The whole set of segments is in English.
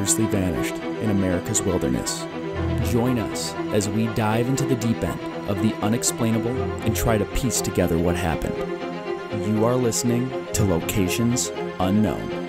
mysteriously vanished in America's wilderness. Join us as we dive into the deep end of the unexplainable and try to piece together what happened. You are listening to Locations Unknown.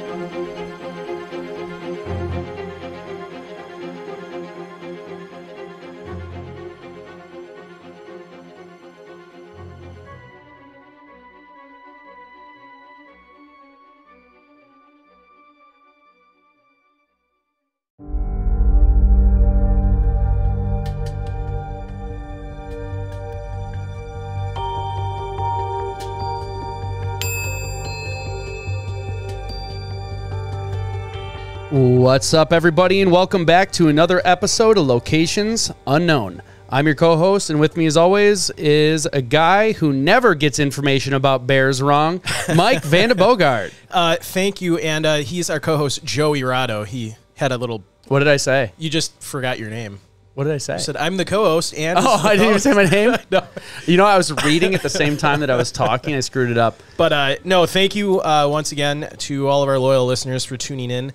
What's up, everybody, and welcome back to another episode of Locations Unknown. I'm your co host, and with me, as always, is a guy who never gets information about bears wrong, Mike Vandebogard. Uh, thank you, and uh, he's our co-host Joey Rado. He had a little. What did I say? You just forgot your name. What did I say? You said I'm the co-host, and oh, this is the I didn't even say my name? no, You know, I was reading at the same time that I was talking. I screwed it up. but uh, no. Thank you uh, once again to all of our loyal listeners for tuning in.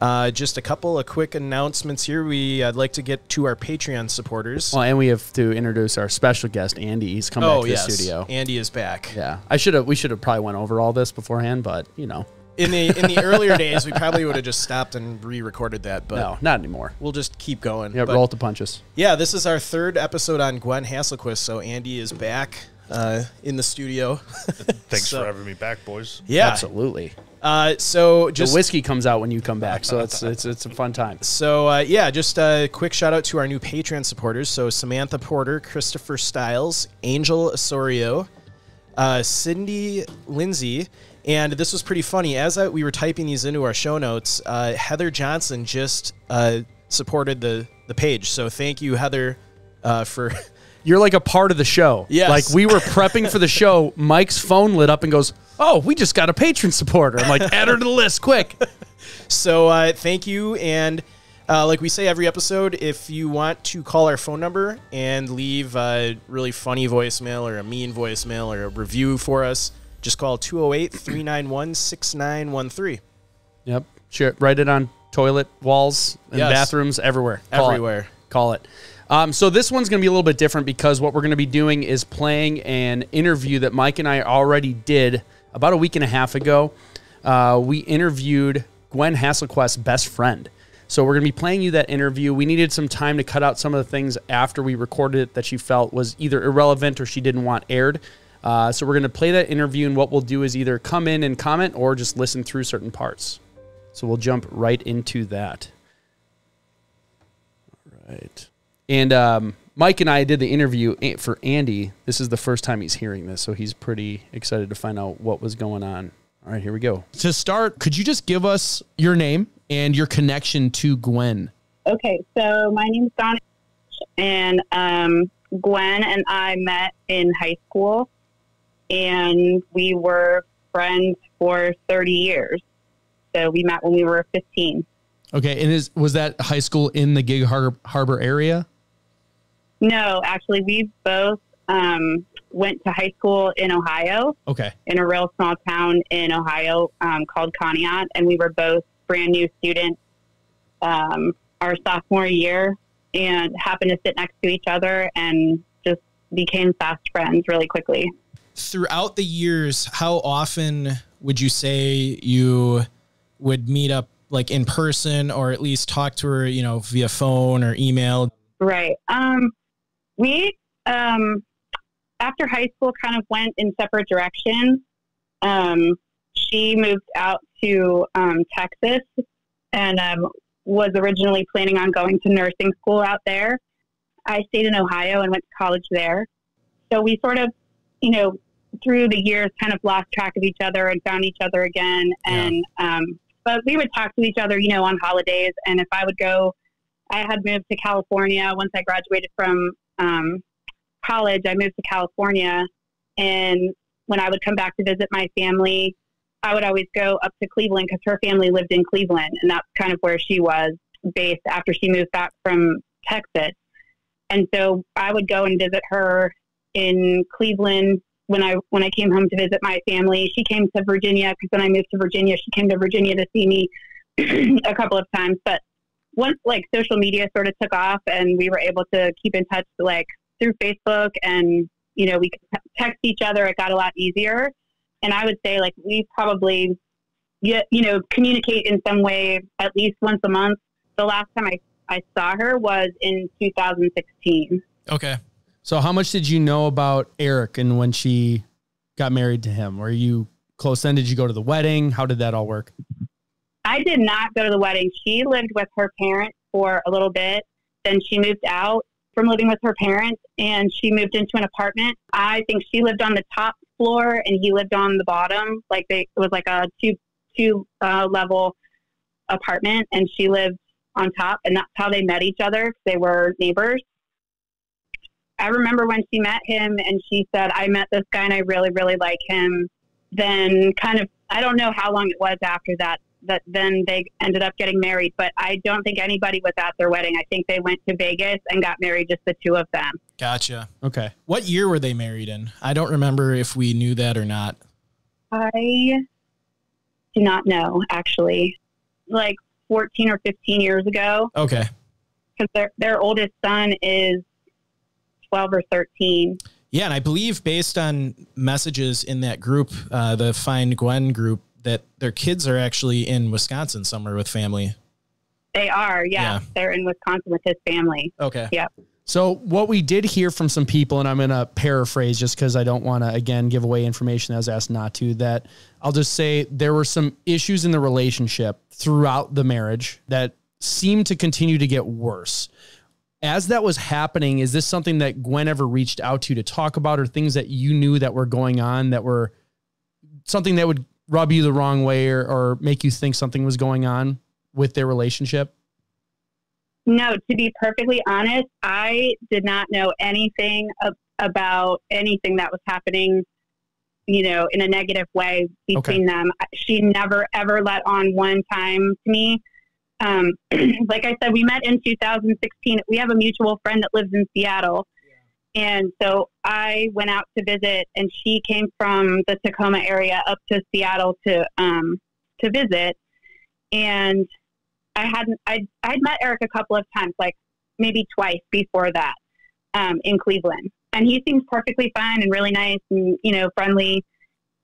Uh, just a couple of quick announcements here. We I'd like to get to our Patreon supporters. Well, and we have to introduce our special guest, Andy. He's come back oh to the studio. Andy is back. Yeah, I should have. We should have probably went over all this beforehand, but you know, In the in the earlier days, we probably would have just stopped and re-recorded that, but no, not anymore. we'll just keep going. Yeah, But- roll to punches. Yeah, this is our third episode on Gwen Hasselquist, so Andy is back uh, in the studio. Thanks So- for having me back, boys. yeah. Absolutely. Uh, so just The whiskey comes out when you come back, so it's it's it's a fun time. so uh, yeah, just a quick shout out to our new Patreon supporters. So Samantha Porter, Christopher Stiles, Angel Osorio, uh, Cindy Lindsay, and this was pretty funny. As I, we were typing these into our show notes, uh, Heather Johnson just uh, supported the the page. So thank you, Heather, uh, for. You're like a part of the show. Yes. Like we were prepping for the show, Mike's phone lit up and goes, "Oh, we just got a patron supporter." I'm like, "Add her to the list, quick!" So uh, thank you, and uh, like we say every episode, if you want to call our phone number and leave a really funny voicemail or a mean voicemail or a review for us, just call 208-391-6913. Yep. Sure. Write it on toilet walls and Yes. bathrooms everywhere. Call it. Everywhere. Call it. Um, so this one's going to be a little bit different because what we're going to be doing is playing an interview that Mike and I already did about a week and a half ago. Uh, we interviewed Gwen Hasselquist's best friend. So we're going to be playing you that interview. We needed some time to cut out some of the things after we recorded it that she felt was either irrelevant or she didn't want aired. Uh, so we're going to play that interview, and what we'll do is either come in and comment or just listen through certain parts. So we'll jump right into that. All right. And um, Mike and I did the interview for Andy. This is the first time he's hearing this, so he's pretty excited to find out what was going on. All right, here we go. to start, could you just give us your name and your connection to Gwen? Okay, so my name's Donna, and um, Gwen and I met in high school, and we were friends for 30 years. So we met when we were 15. Okay, and is was that high school in the Gig Harbor, Harbor area? No, actually, we both um, went to high school in Ohio, Okay, in a real small town in Ohio um, called Conneaut, and we were both brand new students um, our sophomore year and happened to sit next to each other and just became fast friends really quickly. Throughout the years, how often would you say you would meet up like in person or at least talk to her, you know, via phone or email? Right. Um, we, um, after high school, kind of went in separate directions. Um, she moved out to um, Texas and um, was originally planning on going to nursing school out there. I stayed in Ohio and went to college there. So we sort of, you know, through the years, kind of lost track of each other and found each other again. And, um, but we would talk to each other, you know, on holidays. And if I would go, I had moved to California once I graduated from um, college. I moved to California, and when I would come back to visit my family, I would always go up to Cleveland because her family lived in Cleveland, and that's kind of where she was based after she moved back from Texas. And so I would go and visit her in Cleveland when I when I came home to visit my family. She came to Virginia because when I moved to Virginia, she came to Virginia to see me a couple of times, but once like social media sort of took off and we were able to keep in touch like through Facebook and you know we could text each other, it got a lot easier. And I would say like we probably you, you know communicate in some way at least once a month. The last time I I saw her was in 2016. Okay. So how much did you know about Eric and when she got married to him? Were you close then? Did you go to the wedding? How did that all work? I did not go to the wedding. She lived with her parents for a little bit. Then she moved out from living with her parents and she moved into an apartment. I think she lived on the top floor and he lived on the bottom. Like they, it was like a two two uh, level apartment and she lived on top and that's how they met each other. They were neighbors. I remember when she met him and she said, I met this guy and I really, really like him. Then kind of, I don't know how long it was after that, that then they ended up getting married, but I don't think anybody was at their wedding. I think they went to Vegas and got married, just the two of them. Gotcha. Okay. What year were they married in? I don't remember if we knew that or not. I do not know actually, like 14 or 15 years ago, Okay. because their, their oldest son is 12 or 13. Yeah, and I believe based on messages in that group, uh, the Find Gwen group, that their kids are actually in Wisconsin somewhere with family. They are, yeah, Yeah. they're in Wisconsin with his family. Okay. Yep. So what we did hear from some people, and I'm going to paraphrase just because I don't want to again give away information I was asked not to. That I'll just say there were some issues in the relationship throughout the marriage that seemed to continue to get worse. As that was happening, is this something that Gwen ever reached out to to talk about, or things that you knew that were going on that were something that would rub you the wrong way or, or make you think something was going on with their relationship? No, to be perfectly honest, I did not know anything ab- about anything that was happening, you know, in a negative way between them. She never ever let on one time to me. Um, like I said, we met in 2016. We have a mutual friend that lives in Seattle. And so I went out to visit, and she came from the Tacoma area up to Seattle to um, to visit. And I hadn't I'd, I'd met Eric a couple of times, like maybe twice before that um, in Cleveland, and he seems perfectly fine and really nice and you know friendly.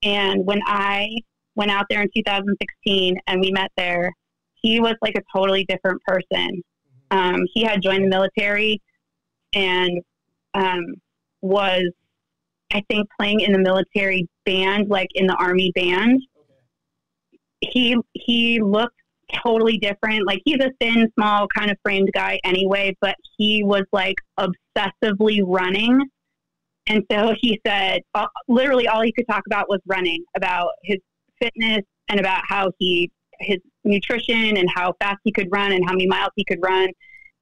And when I went out there in 2016 and we met there, he was like a totally different person. Um, he had joined the military and um, was, I think, playing in the military band, like in the army band. He he looked totally different. Like he's a thin, small, kind of framed guy anyway, but he was like obsessively running. And so he said, uh, literally, all he could talk about was running, about his fitness and about how he his nutrition and how fast he could run and how many miles he could run.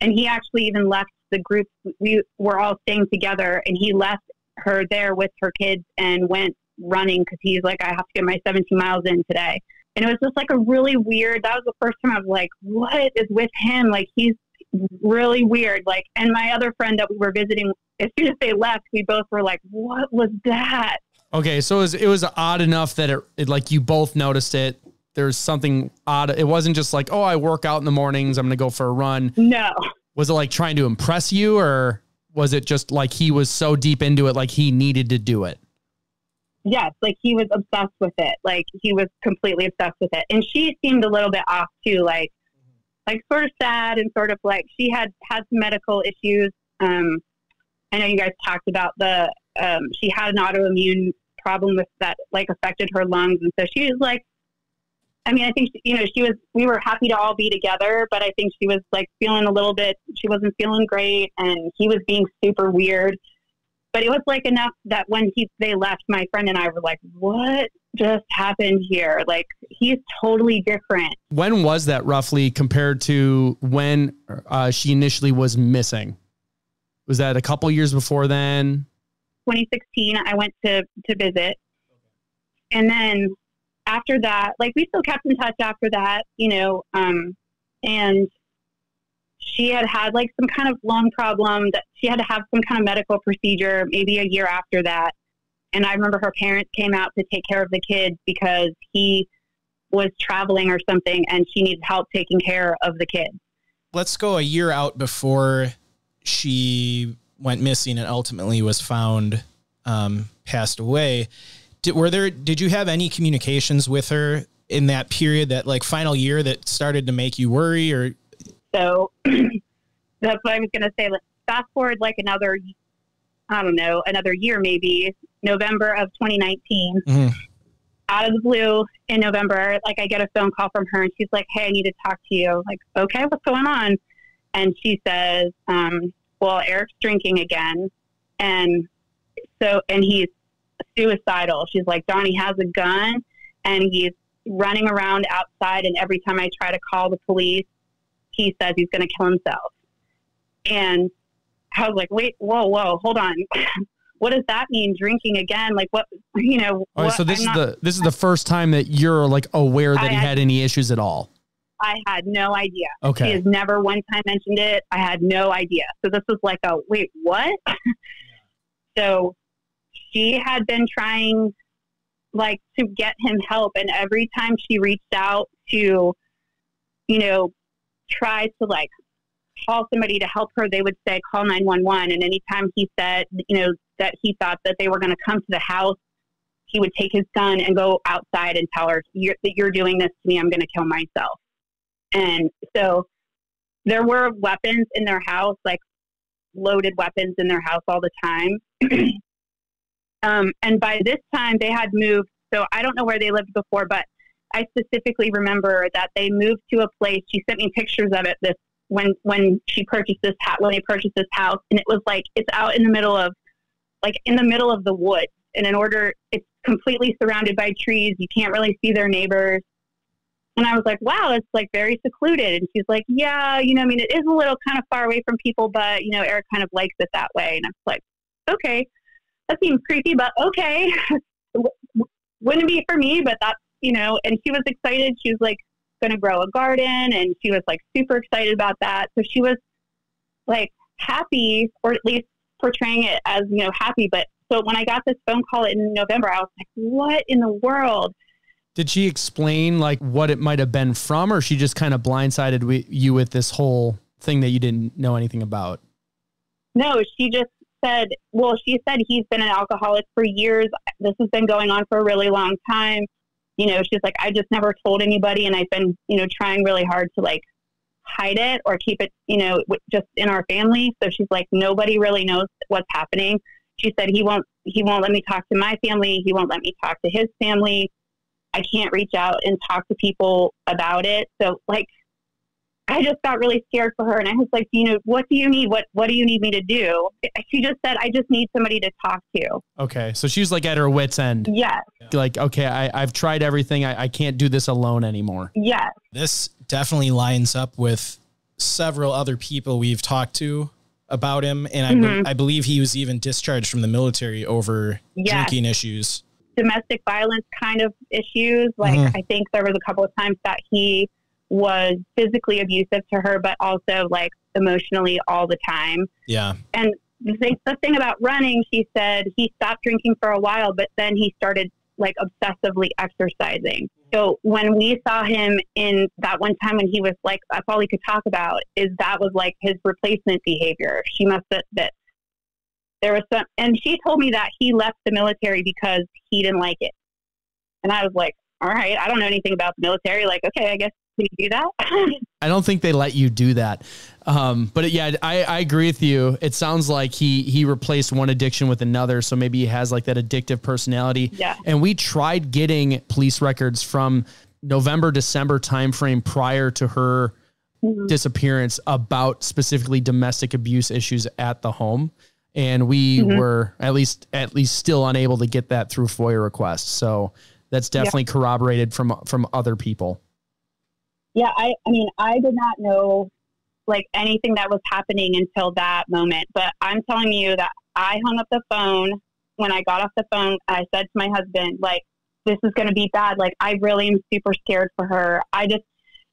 And he actually even left the group. We were all staying together, and he left her there with her kids and went running because he's like, I have to get my 17 miles in today. And it was just like a really weird. That was the first time I was like, what is with him? Like he's really weird. Like, and my other friend that we were visiting, as soon as they left, we both were like, what was that? Okay, so it was, it was odd enough that it, it like you both noticed it. There's something odd. It wasn't just like, oh, I work out in the mornings. I'm gonna go for a run. No. Was it like trying to impress you, or was it just like he was so deep into it, like he needed to do it? yes, like he was obsessed with it. Like he was completely obsessed with it. And she seemed a little bit off too, like like sort of sad and sort of like she had had some medical issues. Um, I know you guys talked about the um, she had an autoimmune problem with that like affected her lungs, and so she was like. I mean, I think she, you know she was. We were happy to all be together, but I think she was like feeling a little bit. She wasn't feeling great, and he was being super weird but it was like enough that when he they left, my friend and I were like, "What just happened here? Like he's totally different." When was that roughly compared to when uh, she initially was missing? Was that a couple years before then? 2016, I went to to visit, and then after that, like we still kept in touch after that, you know, um, and she had had like some kind of lung problem that she had to have some kind of medical procedure maybe a year after that. And I remember her parents came out to take care of the kids because he was traveling or something and she needed help taking care of the kids. Let's go a year out before she went missing and ultimately was found um, passed away. Did, were there? Did you have any communications with her in that period, that like final year, that started to make you worry? Or So that's what I was going to say. Let's fast forward like another, I don't know, another year maybe, November of 2019. Mhm. Out of the blue in November, like I get a phone call from her and she's like, Hey, I need to talk to you. Like, okay, what's going on? And she says, um, Well, Eric's drinking again. And so, and he's suicidal. She's like, Donnie has a gun and he's running around outside. And every time I try to call the police, he says he's going to kill himself. And I was like, wait, whoa, whoa, hold on. what does that mean? Drinking again? Like what, you know, All right, what- so this I'm is not- the this is the first time that you're like aware that I he had- had any issues at all. I had no idea. She Okay. has never one time mentioned it. I had no idea. So this was like a wait, what? so she had been trying like to get him help and every time she reached out to you know try to like call somebody to help her they would say call 911 and anytime he said you know that he thought that they were going to come to the house he would take his gun and go outside and tell her you're, that you're doing this to me i'm going to kill myself and so there were weapons in their house, like loaded weapons in their house all the time. um, and by this time, they had moved. So I don't know where they lived before, but I specifically remember that they moved to a place. She sent me pictures of it. This when when she purchased this house, when they purchased this house, and it was like it's out in the middle of, like in the middle of the woods. And in order, it's completely surrounded by trees. You can't really see their neighbors. And I was like, wow, it's like very secluded. And she's like, yeah, you know, I mean, it is a little kind of far away from people, but, you know, Eric kind of likes it that way. And I was like, okay, that seems creepy, but okay. Wouldn't be for me, but that's, you know, and she was excited. She was like going to grow a garden and she was like super excited about that. So she was like happy, or at least portraying it as, you know, happy. But so when I got this phone call in November, I was like, what in the world? Did she explain like what it might have been from, or she just kind of blindsided you with this whole thing that you didn't know anything about? No, she just said, well, she said he's been an alcoholic for years. This has been going on for a really long time. You know, she's like, I just never told anybody. And I've been, you know, trying really hard to like hide it or keep it, you know, just in our family. So she's like, nobody really knows what's happening. She said, he won't, he won't let me talk to my family. He won't let me talk to his family. I can't reach out and talk to people about it. So like, I just got really scared for her, and I was like, you know, what do you need? What What do you need me to do? She just said, I just need somebody to talk to. Okay, so she was like at her wits end, Yes, like, okay, I, I've tried everything, I, I can't do this alone anymore. yes, this definitely lines up with several other people we've talked to about him, and I, be- Mhm. I believe he was even discharged from the military over Yes. drinking issues. domestic violence kind of issues. Like Mhm. I think there was a couple of times that he was physically abusive to her, but also like emotionally all the time. Yeah, And the thing, the thing about running, she said he stopped drinking for a while, but then he started like obsessively exercising. So when we saw him in that one time when he was like, that's all he could talk about is that was like his replacement behavior. She must have that there was some, and she told me that he left the military because he didn't like it. And I was like, all right, I don't know anything about the military. Like, okay, I guess we do that. I don't think they let you do that. Um, but yeah, I, I agree with you. It sounds like he he replaced one addiction with another, so maybe he has like that addictive personality. Yeah. And we tried getting police records from November December timeframe prior to her Mhm. disappearance about specifically domestic abuse issues at the home, and we Mhm. were at least at least still unable to get that through FOIA requests. So that's definitely corroborated from from other people. Yeah, I, I mean, I did not know like anything that was happening until that moment. But I'm telling you that I hung up the phone. When I got off the phone, I said to my husband, like, this is going to be bad. Like, I really am super scared for her. I just,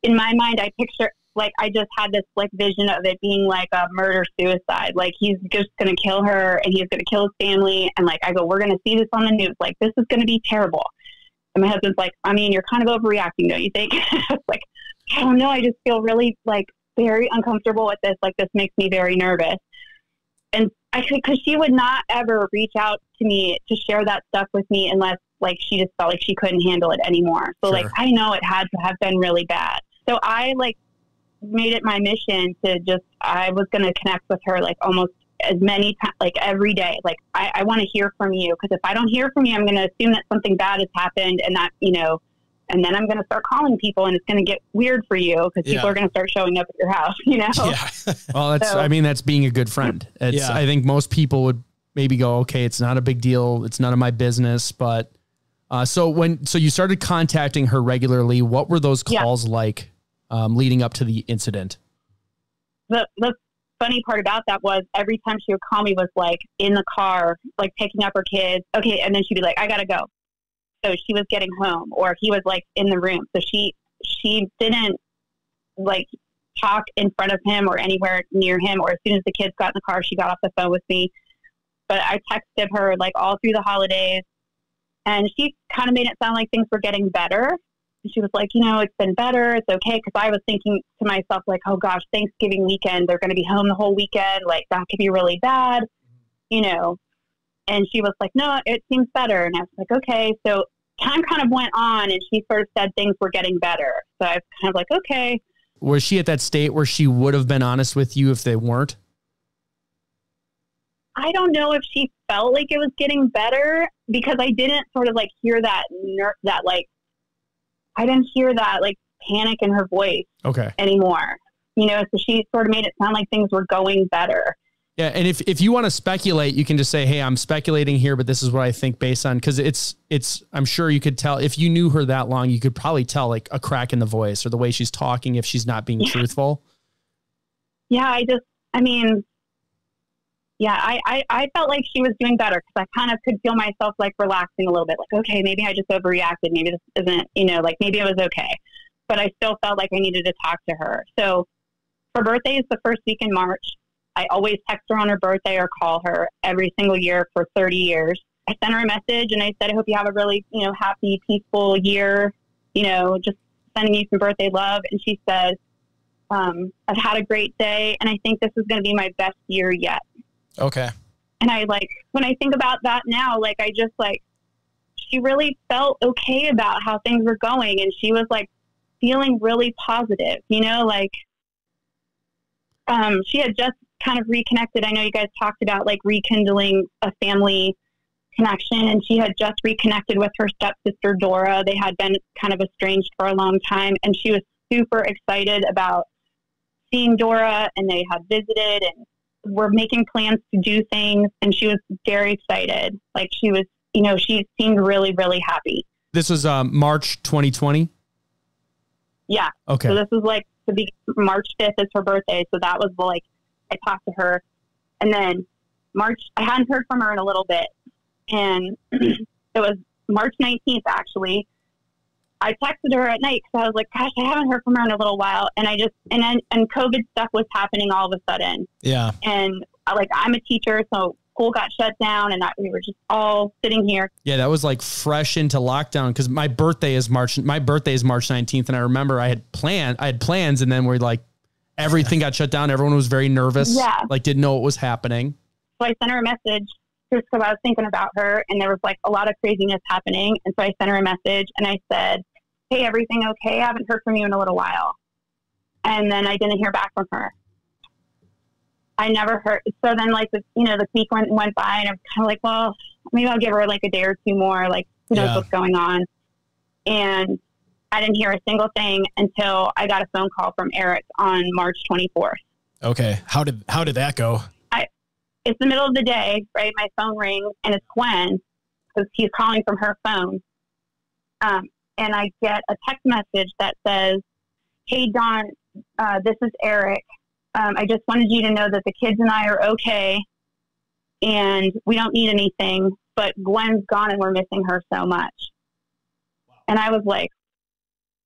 in my mind, I picture, like, I just had this, like, vision of it being like a murder suicide. Like, he's just going to kill her and he's going to kill his family. And, like, I go, we're going to see this on the news. Like, this is going to be terrible. And my husband's like, I mean, you're kind of overreacting, don't you think? Like, I don't know. I just feel really like very uncomfortable with this. Like this makes me very nervous. And I could, cause she would not ever reach out to me to share that stuff with me unless like she just felt like she couldn't handle it anymore. So like, I know it had to have been really bad. So I like made it my mission to just, I was going to connect with her like almost as many times, like every day. Like, I, I want to hear from you because if I don't hear from you, I'm going to assume that something bad has happened and that, you know, and then I'm going to start calling people and it's going to get weird for you because Yeah. people are going to start showing up at your house, you know? Yeah. Well, that's So- I mean that's being a good friend. It's Yeah. I think most people would maybe go, okay, it's not a big deal, it's none of my business, but uh, so when so you started contacting her regularly, what were those Yeah. calls like um, leading up to the incident? the the funny part about that was every time she would call me was like in the car, like picking up her kids. Okay, and then she'd be like, "I gotta go." So she was getting home, or he was like in the room. So she she didn't like talk in front of him or anywhere near him. Or as soon as the kids got in the car, she got off the phone with me. But I texted her like all through the holidays, and she kind of made it sound like things were getting better. She was like, you know, it's been better. It's okay. Cause I was thinking to myself, like, oh gosh, Thanksgiving weekend, they're going to be home the whole weekend. Like, that could be really bad, you know. And she was like, no, it seems better. And I was like, okay. So time kind of went on and she sort of said things were getting better. So I was kind of like, okay. Was she at that state where she would have been honest with you if they weren't? I don't know if she felt like it was getting better because I didn't sort of like hear that, ner- that like, I didn't hear that like panic in her voice Okay. anymore. You know, so she sort of made it sound like things were going better. Yeah, and if, if you want to speculate, you can just say, "Hey, I'm speculating here, but this is what I think based on." Because it's it's I'm sure you could tell if you knew her that long, you could probably tell like a crack in the voice or the way she's talking if she's not being Yeah. truthful. Yeah, I just, I mean, yeah, I, I, I felt like she was doing better because I kind of could feel myself like relaxing a little bit. Like, okay, maybe I just overreacted. Maybe this isn't, you know, like maybe it was okay. But I still felt like I needed to talk to her. So her birthday is the first week in March. I always text her on her birthday or call her every single year for 30 years. I sent her a message and I said, I hope you have a really, you know, happy, peaceful year, you know, just sending you some birthday love. And she said, um, I've had a great day and I think this is going to be my best year yet. Okay. And I like, when I think about that now, like, I just like, she really felt okay about how things were going. And she was like feeling really positive, you know, like, um, she had just kind of reconnected. I know you guys talked about like rekindling a family connection, and she had just reconnected with her stepsister Dora. They had been kind of estranged for a long time, and she was super excited about seeing Dora, and they had visited and were making plans to do things, and she was very excited. Like she was, you know, she seemed really, really happy. This was um, March 2020. Yeah. Okay. So this was like the be- March 5th is her birthday. So that was like, I talked to her. And then March, I hadn't heard from her in a little bit. And it was March 19th, actually. I texted her at night because I was like, gosh, I haven't heard from her in a little while. And I just, and then, and COVID stuff was happening all of a sudden. Yeah. And I, like, I'm a teacher. So school got shut down and I, we were just all sitting here. Yeah, that was like fresh into lockdown because my birthday is March. My birthday is March 19th, and I remember I had planned, I had plans, and then we're like, everything got shut down. Everyone was very nervous. Yeah. like didn't know what was happening. So I sent her a message just because I was thinking about her and there was like a lot of craziness happening. And so I sent her a message and I said, Hey, everything okay? I haven't heard from you in a little while. And then I didn't hear back from her. I never heard. So then, like, the, you know, the week went, went by and I'm kind of like, well, maybe I'll give her like a day or two more. Like, who knows Yeah. what's going on? And I didn't hear a single thing until I got a phone call from Eric on March 24th. Okay. How did how did that go? it's the middle of the day, right? My phone rings and it's Gwen because he's calling from her phone. Um, and I get a text message that says, Hey, Dawn, uh, this is Eric. Um, I just wanted you to know that the kids and I are okay and we don't need anything, but Gwen's gone and we're missing her so much. And I was like,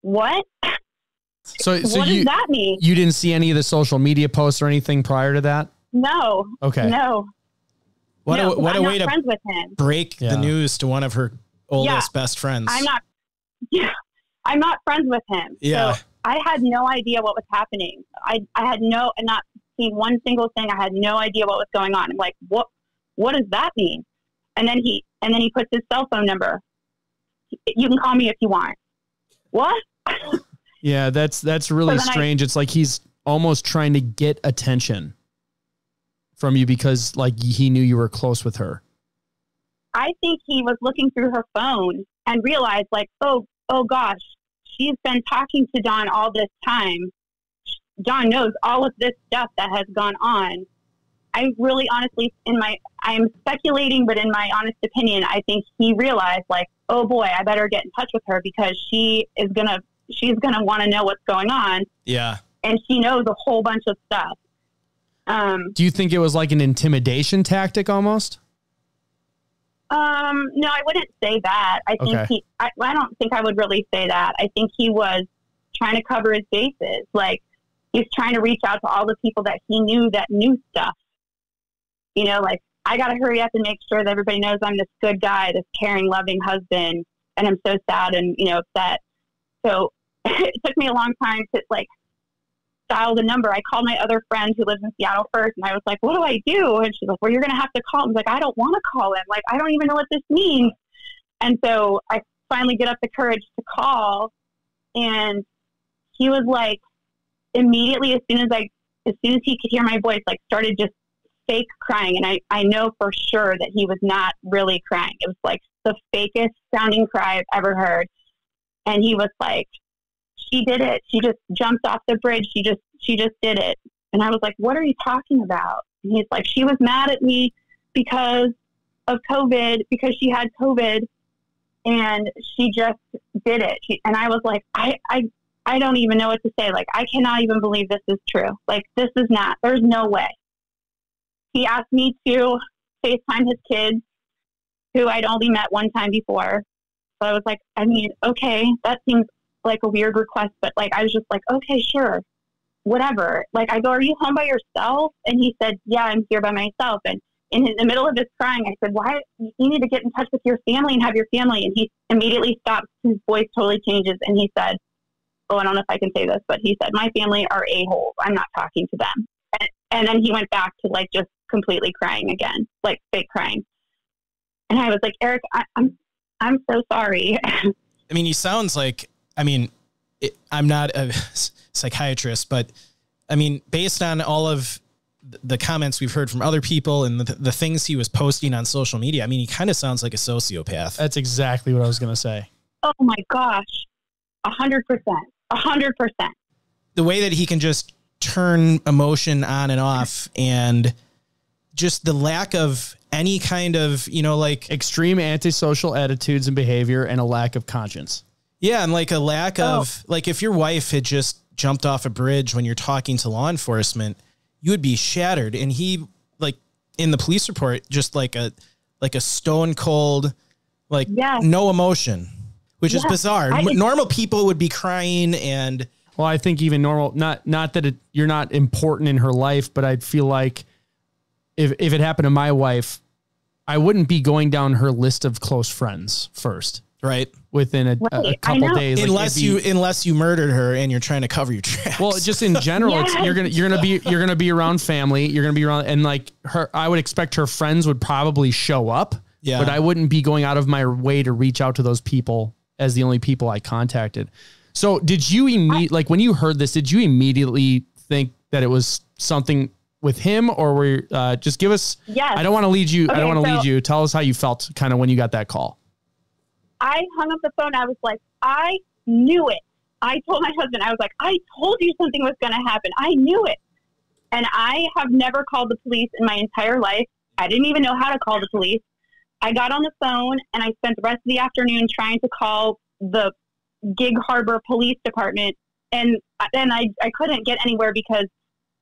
What? So, so what you does that mean? you didn't see any of the social media posts or anything prior to that? No, Okay. no. What no, a what I'm a way to with him. break Yeah. the news to one of her oldest best friends. I'm not yeah, I'm not friends with him. Yeah. So I had no idea what was happening. I, I had no, and not seen one single thing. I had no idea what was going on. I'm like, what, what does that mean? And then he, and then he puts his cell phone number. You can call me if you want. What? Yeah, that's that's really then I- strange. it's like he's almost trying to get attention from you because like he knew you were close with her. I think he was looking through her phone and realized, like, oh, oh gosh, she's been talking to Dawn all this time. Dawn knows all of this stuff that has gone on. I really honestly, in my, I'm speculating, but in my honest opinion, I think he realized, like, oh boy, I better get in touch with her because she is gonna, she's gonna want to know what's going on, Yeah. and she knows a whole bunch of stuff. Um, Do you think it was like an intimidation tactic almost? Um, no, I wouldn't say that. I think Okay. he, I, I don't think I would really say that. I think he was trying to cover his bases. Like, he's trying to reach out to all the people that he knew that knew stuff. You know, like, I got to hurry up and make sure that everybody knows I'm this good guy, this caring, loving husband, and I'm so sad and, you know, upset. So it took me a long time to, like, dial the number. I called my other friend who lives in Seattle first, and I was like, "What do I do?" And she's like, "Well, you're going to have to call him." Like, "I don't want to call him. Like, I don't even know what this means." And so I finally get up the courage to call, and he was like, immediately as soon as I, as soon as he could hear my voice, like started just fake crying, and I I know for sure that he was not really crying. It was like the fakest sounding cry I've ever heard, and he was like, she did it. She just jumped off the bridge. She just she just did it. And I was like, what are you talking about? And he's like, she was mad at me because of COVID, because she had COVID, and she just did it. She, and I was like, I, I I don't even know what to say. Like, I cannot even believe this is true. Like, this is not. There's no way. He asked me to FaceTime his kids, who I'd only met one time before. So I was like, I mean, okay, that seems like a weird request, but like I was just like, okay, sure, whatever. Like I go, are you home by yourself? And he said, yeah, I'm here by myself. And in the middle of his crying, I said, why you need to get in touch with your family and have your family. And he immediately stops. His voice totally changes, and he said, oh, I don't know if I can say this, but he said, my family are a holes. I'm not talking to them. And, and then he went back to like just completely crying again, like fake crying. And I was like, Eric, I, I'm I'm so sorry. I mean, he sounds like, I mean, it, I'm not a psychiatrist, but I mean, based on all of the comments we've heard from other people and the, the things he was posting on social media, I mean, he kind of sounds like a sociopath. That's exactly what I was gonna say. oh my gosh, a hundred percent, a hundred percent. the way that he can just turn emotion on and off and just the lack of any kind of, you know, like, Extreme antisocial attitudes and behavior and a lack of conscience. yeah, and like a lack oh. of, like, if your wife had just jumped off a bridge when you're talking to law enforcement, you would be shattered. And he, like, in the police report, just like a, like a stone cold, like, Yes. no emotion, which is bizarre. I- Normal people would be crying and, Well, I think even normal, not not that it, you're not important in her life, but I'd feel like if if it happened to my wife, I wouldn't be going down her list of close friends first right. within a, a- a couple days. Unless it'd be- you unless you murdered her and you're trying to cover your tracks. well, just in general, it's, you're gonna you're gonna be you're gonna be around family. You're gonna be around, and like her, I would expect her friends would probably show up. Yeah. but I wouldn't be going out of my way to reach out to those people as the only people I contacted. So, did you immediately like when you heard this? Did you immediately think that it was something with him, or were you, uh, just give us? Yes. I don't want to lead you. I don't want to so- lead you. Tell us how you felt, kind of when you got that call. I hung up the phone. I was like, I knew it. I told my husband, I was like, I told you something was going to happen. I knew it. And I have never called the police in my entire life. I didn't even know how to call the police. I got on the phone and I spent the rest of the afternoon trying to call the Gig Harbor Police Department. And then I, I couldn't get anywhere because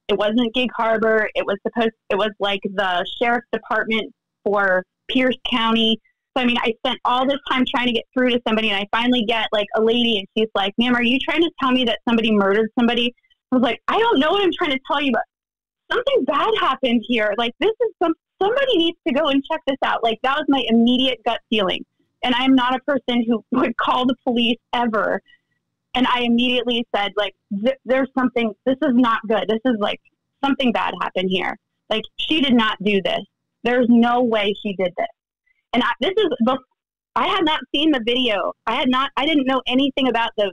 it wasn't Gig Harbor. It was supposed, it was like the sheriff's department for Pierce County. So, I mean, I spent all this time trying to get through to somebody, and I finally get like a lady, and she's like, ma'am, are you trying to tell me that somebody murdered somebody? I was like, I don't know what I'm trying to tell you, but something bad happened here. Like, this is some, somebody needs to go and check this out. Like, that was my immediate gut feeling and I'm not a person who would call the police ever. And I immediately said, like, th- there's something, this is not good. This is like something bad happened here. Like, she did not do this. There's no way she did this. And I, this is, bef- I had not seen the video. I had not, I didn't know anything about the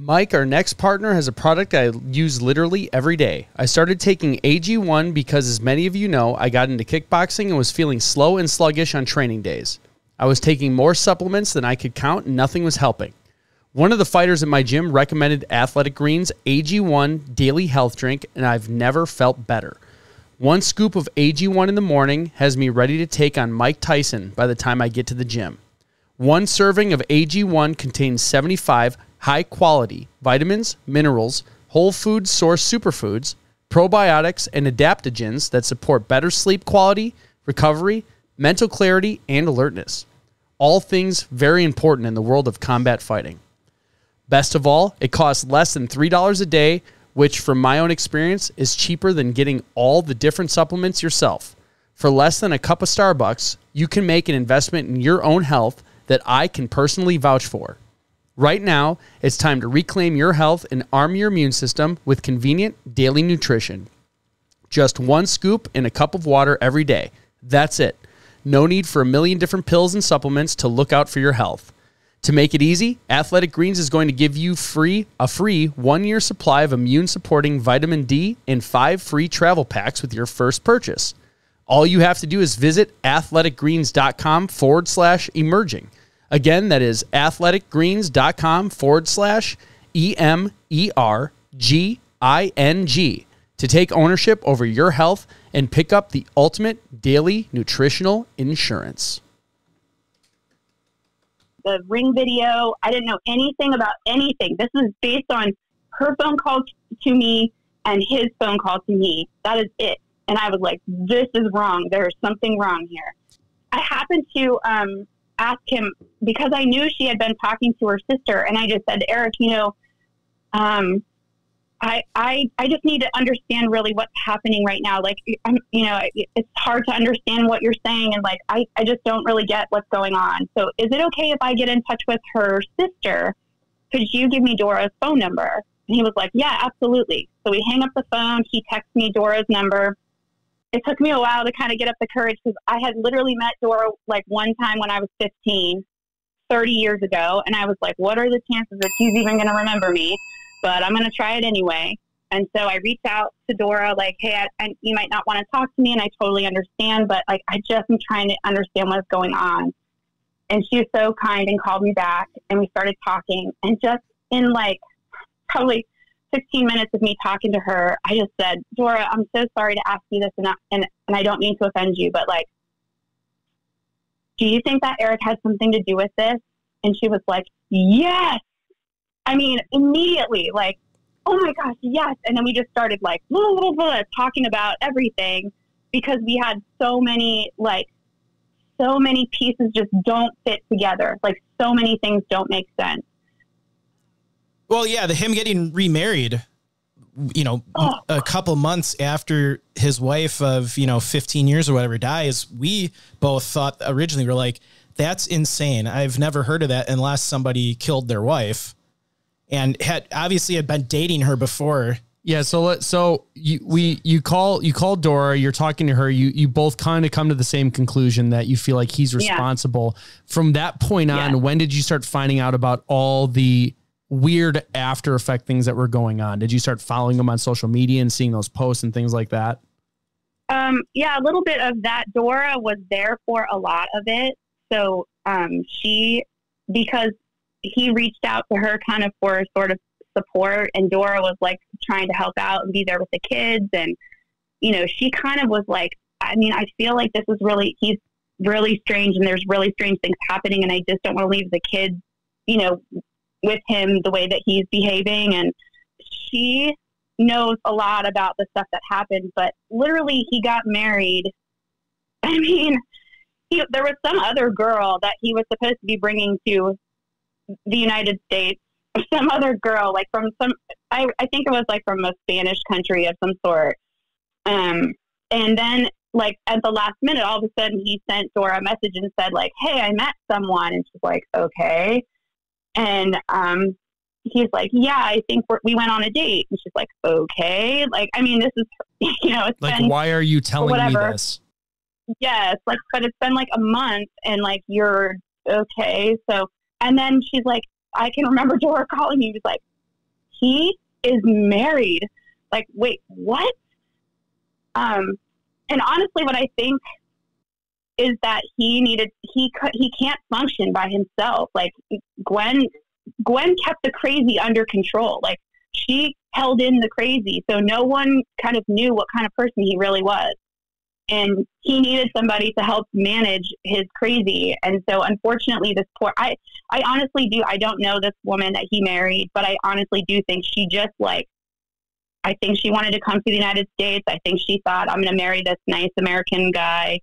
Mike, our next partner, has a product I use literally every day. I started taking AG1 because, as many of you know, I got into kickboxing and was feeling slow and sluggish on training days. I was taking more supplements than I could count, and nothing was helping. One of the fighters at my gym recommended Athletic Greens AG1 Daily Health Drink, and I've never felt better. One scoop of AG1 in the morning has me ready to take on Mike Tyson by the time I get to the gym. One serving of AG1 contains 75 high quality vitamins, minerals, whole food source superfoods, probiotics, and adaptogens that support better sleep quality, recovery, mental clarity, and alertness. All things very important in the world of combat fighting. Best of all, it costs less than $3 a day, which, from my own experience, is cheaper than getting all the different supplements yourself. For less than a cup of Starbucks, you can make an investment in your own health that I can personally vouch for. Right now, it's time to reclaim your health and arm your immune system with convenient daily nutrition. Just one scoop in a cup of water every day. That's it. No need for a million different pills and supplements to look out for your health. To make it easy, Athletic Greens is going to give you free a free 1-year supply of immune supporting vitamin D and 5 free travel packs with your first purchase. All you have to do is visit athleticgreens.com forward slash emerging. Again, that is athleticgreens.com forward slash E M E R G I N G to take ownership over your health and pick up the ultimate daily nutritional insurance. the ring video. I didn't know anything about anything. This is based on her phone call to me and his phone call to me. That is it. And I was like, this is wrong. There's something wrong here. I happened to um, ask him because I knew she had been talking to her sister, and I just said, Eric, you know, um, I, I, I just need to understand really what's happening right now. Like, I'm, you know, it- it's hard to understand what you're saying. And like, I, I just don't really get what's going on. So is it okay if I get in touch with her sister? Could you give me Dora's phone number? And he was like, yeah, absolutely. So we hang up the phone. He texts me Dora's number. It took me a while to kind of get up the courage because I had literally met Dora like one time when I was 15, 30 years ago. And I was like, what are the chances that she's even going to remember me? But I'm going to try it anyway. And so I reached out to Dora, like, hey, I, I, you might not want to talk to me, and I totally understand, but like, I just am trying to understand what's going on. And she was so kind and called me back, and we started talking. And just in like probably 15 minutes of me talking to her, I just said, Dora, I'm so sorry to ask you this, and I, and, and I don't mean to offend you, but like, do you think that Eric has something to do with this? And she was like, yes. I mean, immediately, like, oh my gosh, yes. And then we just started like blah, blah, blah, talking about everything because we had so many, like, so many pieces just don't fit together. Like, so many things don't make sense. Well, yeah, the him getting remarried, you know, Oh. a couple months after his wife of, you know, 15 years or whatever dies, we both thought originally we're like, that's insane. I've never heard of that unless somebody killed their wife and had obviously had been dating her before. Yeah, so let so you we you call you call Dora, you're talking to her, you you both kind of come to the same conclusion that you feel like he's Yeah. responsible. From that point on, Yeah. when did you start finding out about all the weird after effect things that were going on? Did you start following him on social media and seeing those posts and things like that? Um, yeah, a little bit of that. Dora was there for a lot of it. So um, she, because he reached out to her kind of for sort of support, and Dora was like trying to help out and be there with the kids. And, you know, she kind of was like, I mean, I feel like this is really, he's really strange and there's really strange things happening. And I just don't want to leave the kids, you know, with him the way that he's behaving. And she knows a lot about the stuff that happened, but literally he got married. I mean, he, there was some other girl that he was supposed to be bringing to the United States. Some other girl, like from some, I, I think it was like from a Spanish country of some sort. Um, and then like at the last minute, all of a sudden he sent Dora a message and said like, "Hey, I met someone," and she's like, "Okay," and um, he's like, "Yeah, I think we're, we went on a date," and she's like, "Okay," like I mean, this is you know, it's Like, been why are you telling me this? yes, like, but it's been like a month, and like you're okay, so and then she's like, I can remember Dora calling me, she's like, he is married, like, wait, what? Um, and honestly, what I think is that he needed he could he can't function by himself. Like Gwen, Gwen kept the crazy under control. Like she held in the crazy, so no one kind of knew what kind of person he really was. And he needed somebody to help manage his crazy. And so, unfortunately, this poor I I honestly do I don't know this woman that he married, but I honestly do think she just like I think she wanted to come to the United States. I think she thought, I'm going to marry this nice American guy.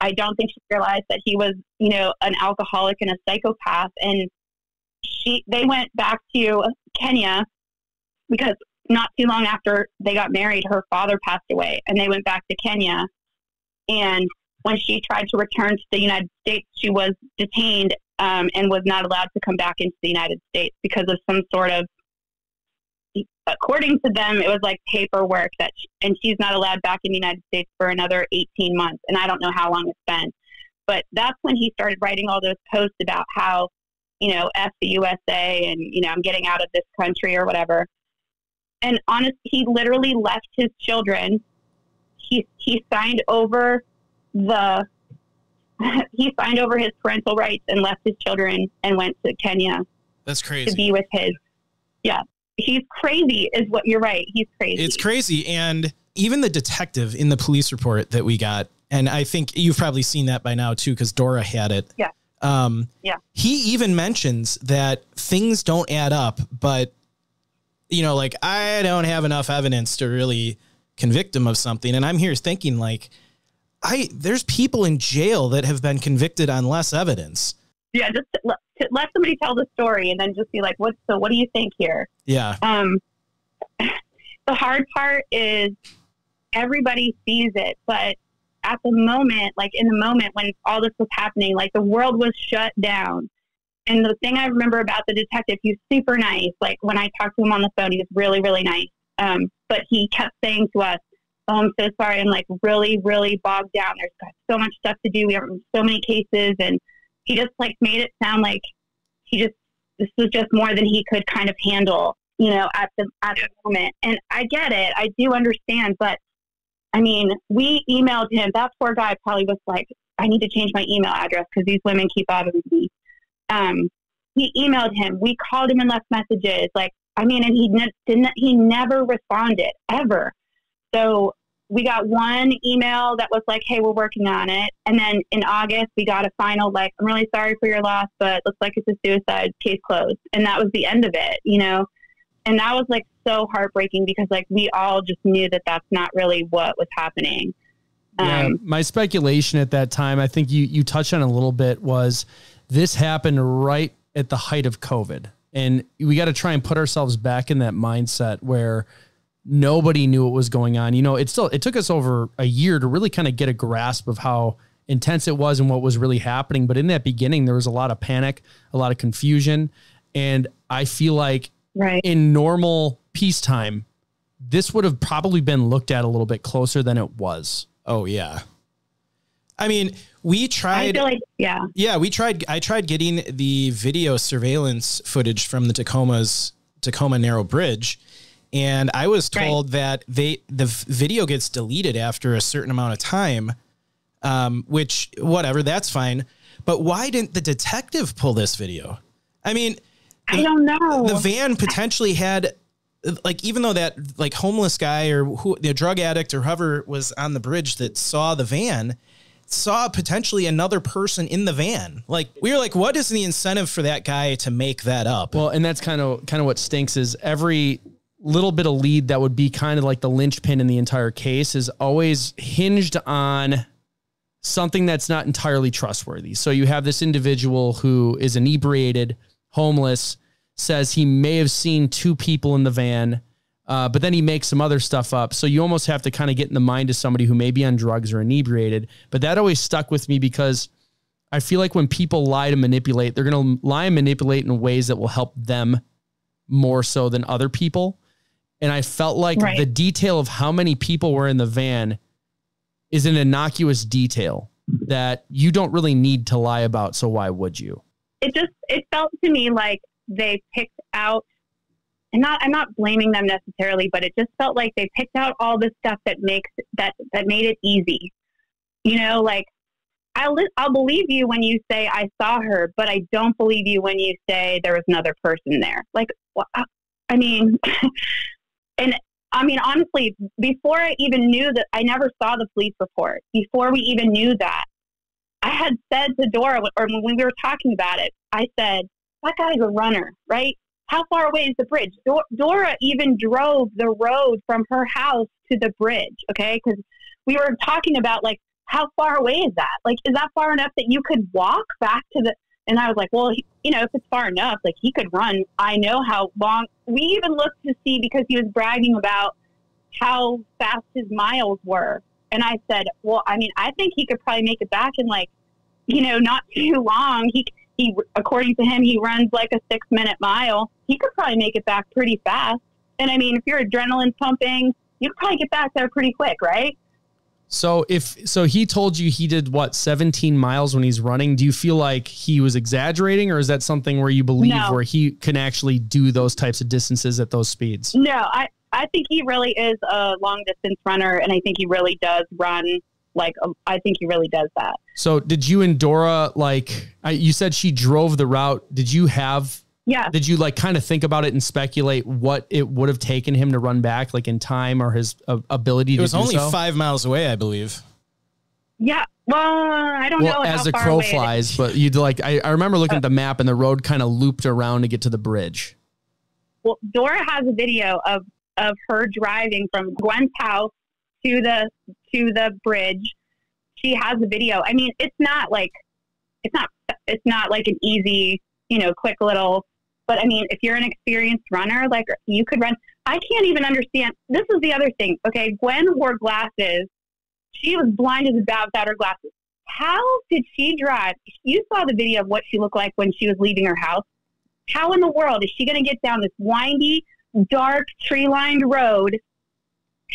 I don't think she realized that he was, you know, an alcoholic and a psychopath. And she, they went back to Kenya because not too long after they got married, her father passed away, and they went back to Kenya. And when she tried to return to the United States, she was detained um, and was not allowed to come back into the United States because of some sort of according to them, it was like paperwork that, she, and she's not allowed back in the United States for another 18 months. And I don't know how long it's been. But that's when he started writing all those posts about how, you know, F the USA and, you know, I'm getting out of this country or whatever. And honest, he literally left his children. He, he signed over the, he signed over his parental rights and left his children and went to Kenya That's crazy. to be with his, yeah he's crazy is what you're right he's crazy It's crazy. And even the detective in the police report that we got, and I think you've probably seen that by now too, because Dora had it. Yeah. Um, Yeah. He even mentions that things don't add up, but, you know, like, I don't have enough evidence to really convict him of something. And I'm here thinking, like, I there's people in jail that have been convicted on less evidence. yeah just let, let somebody tell the story and then just be like what so what do you think here Yeah. um the hard part is everybody sees it but at the moment like in the moment when all this was happening like the world was shut down and the thing i remember about the detective he's super nice like when i talked to him on the phone he was really really nice um, but he kept saying to us oh i'm so sorry. I'm like really really bogged down. There's got so much stuff to do. We have so many cases. And he just like made it sound like he just this was just more than he could kind of handle you know at the at the moment. And i get it. I do understand. But i mean we emailed him. That poor guy probably was like i need to change my email address because these women keep bothering me. Um we emailed him. We called him and left messages. Like i mean and he ne- didn't he never responded ever so we got one email that was like, "Hey, we're working on it," and then in August we got a final like, "I'm really sorry for your loss, but looks like it's a suicide case closed," and that was the end of it, you know. And that was like so heartbreaking because like we all just knew that that's not really what was happening. Yeah, Um, my speculation at that time, I think you you touched on a little bit, was this happened right at the height of COVID, and we got to try and put ourselves back in that mindset where nobody knew what was going on. You know, it still it took us over a year to really kind of get a grasp of how intense it was and what was really happening. But in that beginning, there was a lot of panic, a lot of confusion, and I feel like right. in normal peacetime, this would have probably been looked at a little bit closer than it was. Oh yeah. I mean, we I tried feel like yeah, Yeah, we tried. I tried getting the video surveillance footage from the Tacoma's Tacoma Narrow Bridge, and I was Right. told that they the video gets deleted after a certain amount of time. Um, which whatever, that's fine. But why didn't the detective pull this video? I mean, I don't know. the van potentially had like even though that like homeless guy or who the drug addict or whoever was on the bridge that saw the van saw potentially another person in the van like we were like what is the incentive for that guy to make that up Well, and that's kind of kind of what stinks is every little bit of lead that would be kind of like the linchpin in the entire case is always hinged on something that's not entirely trustworthy. So you have this individual who is inebriated, homeless, says he may have seen two people in the van. Uh, but then he makes some other stuff up. So you almost have to kind of get in the mind of somebody who may be on drugs or inebriated. But that always stuck with me because I feel like when people lie to manipulate, they're going to lie and manipulate in ways that will help them more so than other people. And I felt like Right. the detail of how many people were in the van is an innocuous detail that you don't really need to lie about. So why would you? it just it felt to me like they picked out and not I'm not blaming them necessarily, but it just felt like they picked out all the stuff that makes that that made it easy. You know, like I'll I'll believe you when you say I saw her, but I don't believe you when you say there was another person there. Like, wha- uh, I mean, and I mean honestly, before I even knew that, I never saw the police report. Before we even knew that, I had said to Dora, or when we were talking about it, I said, that guy's a runner, right? How far away is the bridge? Dor- Dora even drove the road from her house to the bridge, okay? Because we were talking about, like, how far away is that? Like, is that far enough that you could walk back to the. And I was like, well, he, you know, if it's far enough, like, he could run. I know how long. We even looked to see because he was bragging about how fast his miles were. And I said, well, I mean, I think he could probably make it back in like, you know, not too long. He, he, according to him, he runs like a six minute mile. He could probably make it back pretty fast. And I mean, if your adrenaline's pumping, you could probably get back there pretty quick, right? So if so he told you he did what 17 miles when he's running, do you feel like he was exaggerating or is that something where you believe No. where he can actually do those types of distances at those speeds? No, I, I think he really is a long distance runner. And I think he really does run like, um, I think he really does that. So did you and Dora like I, you said she drove the route, did you have Yeah. did you like kind of think about it and speculate what it would have taken him to run back like in time or his uh, ability It to was do only so? five miles away, I believe. Yeah. Well, I don't well, know. as how the far crow away it is. flies, but you'd like I, I remember looking at the map and the road kind of looped around to get to the bridge. well, Dora has a video of of her driving from Gwen's house to the to the bridge. She has a video. I mean, it's not like it's not it's not like an easy, you know, quick little. But I mean, if you're an experienced runner, like you could run. I can't even understand. This is the other thing. Okay, Gwen wore glasses. She was blind as a bat without her glasses. How did she drive? You saw the video of what she looked like when she was leaving her house. How in the world is she going to get down this windy, dark, tree lined road?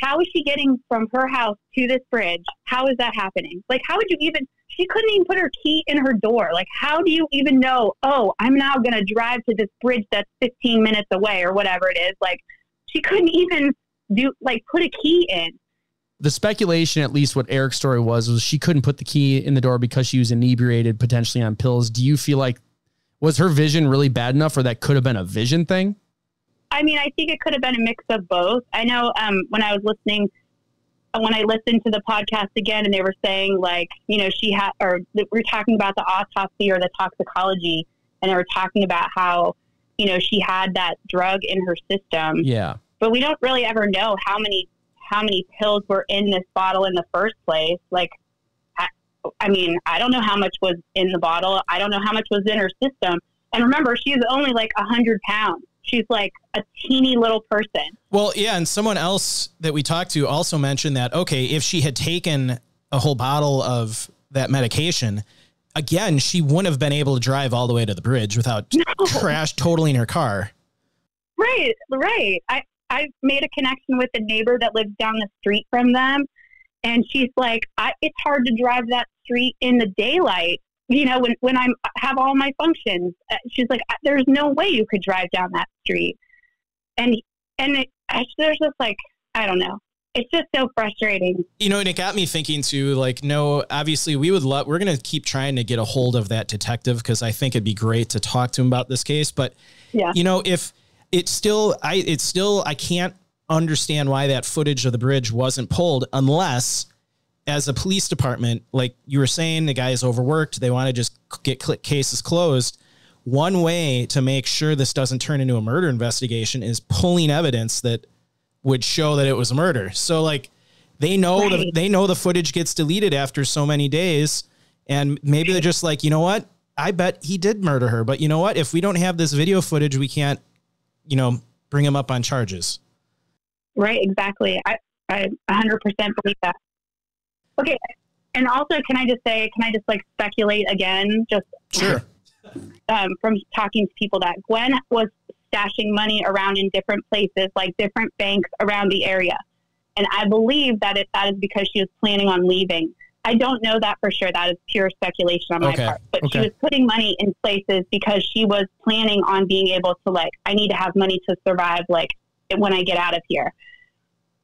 How is she getting from her house to this bridge? How is that happening? Like, how would you even? She couldn't even put her key in her door. Like, how do you even know? Oh, I'm now going to drive to this bridge that's 15 minutes away or whatever it is. Like, she couldn't even do like put a key in. the speculation, at least what Eric's story was, was she couldn't put the key in the door because she was inebriated, potentially on pills. Do you feel like was her vision really bad enough, or that could have been a vision thing? I mean, I think it could have been a mix of both. I know um, when I was listening, uh, when I listened to the podcast again, and they were saying like, you know, she had, or we were talking about the autopsy or the toxicology, and they were talking about how, you know, she had that drug in her system, Yeah. but we don't really ever know how many how many pills were in this bottle in the first place. Like, I, I mean, I don't know how much was in the bottle. I don't know how much was in her system. And remember, she's only like a hundred pounds. She's like a teeny little person. Well, yeah, and someone else that we talked to also mentioned that okay, if she had taken a whole bottle of that medication, again, she wouldn't have been able to drive all the way to the bridge without crash totaling her car. Right, right. I I made a connection with a neighbor that lives down the street from them, and she's like, I, "It's hard to drive that street in the daylight." You know, when when I'm have all my functions, Uh, she's like, "There's no way you could drive down that street," and and it, I- there's just like I don't know. It's just so frustrating. You know, and it got me thinking too. Like, no, obviously, we would love. We're gonna keep trying to get a hold of that detective because I think it'd be great to talk to him about this case. But Yeah. you know, if it's still, I it's still, I can't understand why that footage of the bridge wasn't pulled unless, as a police department, like you were saying, the guy is overworked. They want to just get cases closed. One way to make sure this doesn't turn into a murder investigation is pulling evidence that would show that it was murder. So like they know the, they know the footage gets deleted after so many days and maybe they're just like, "You know what? I bet he did murder her, but you know what? If we don't have this video footage, we can't, you know, bring him up on charges." Right, exactly. I, I 100% believe that. Okay. And also, can I just say, can I just like speculate again? Just Sure. um, from talking to people that Gwen was stashing money around in different places, like different banks around the area. And I believe that it, that is because she was planning on leaving. I don't know that for sure. That is pure speculation on my Okay. part. But she was putting money in places because she was planning on being able to, like, I need to have money to survive, like, when I get out of here.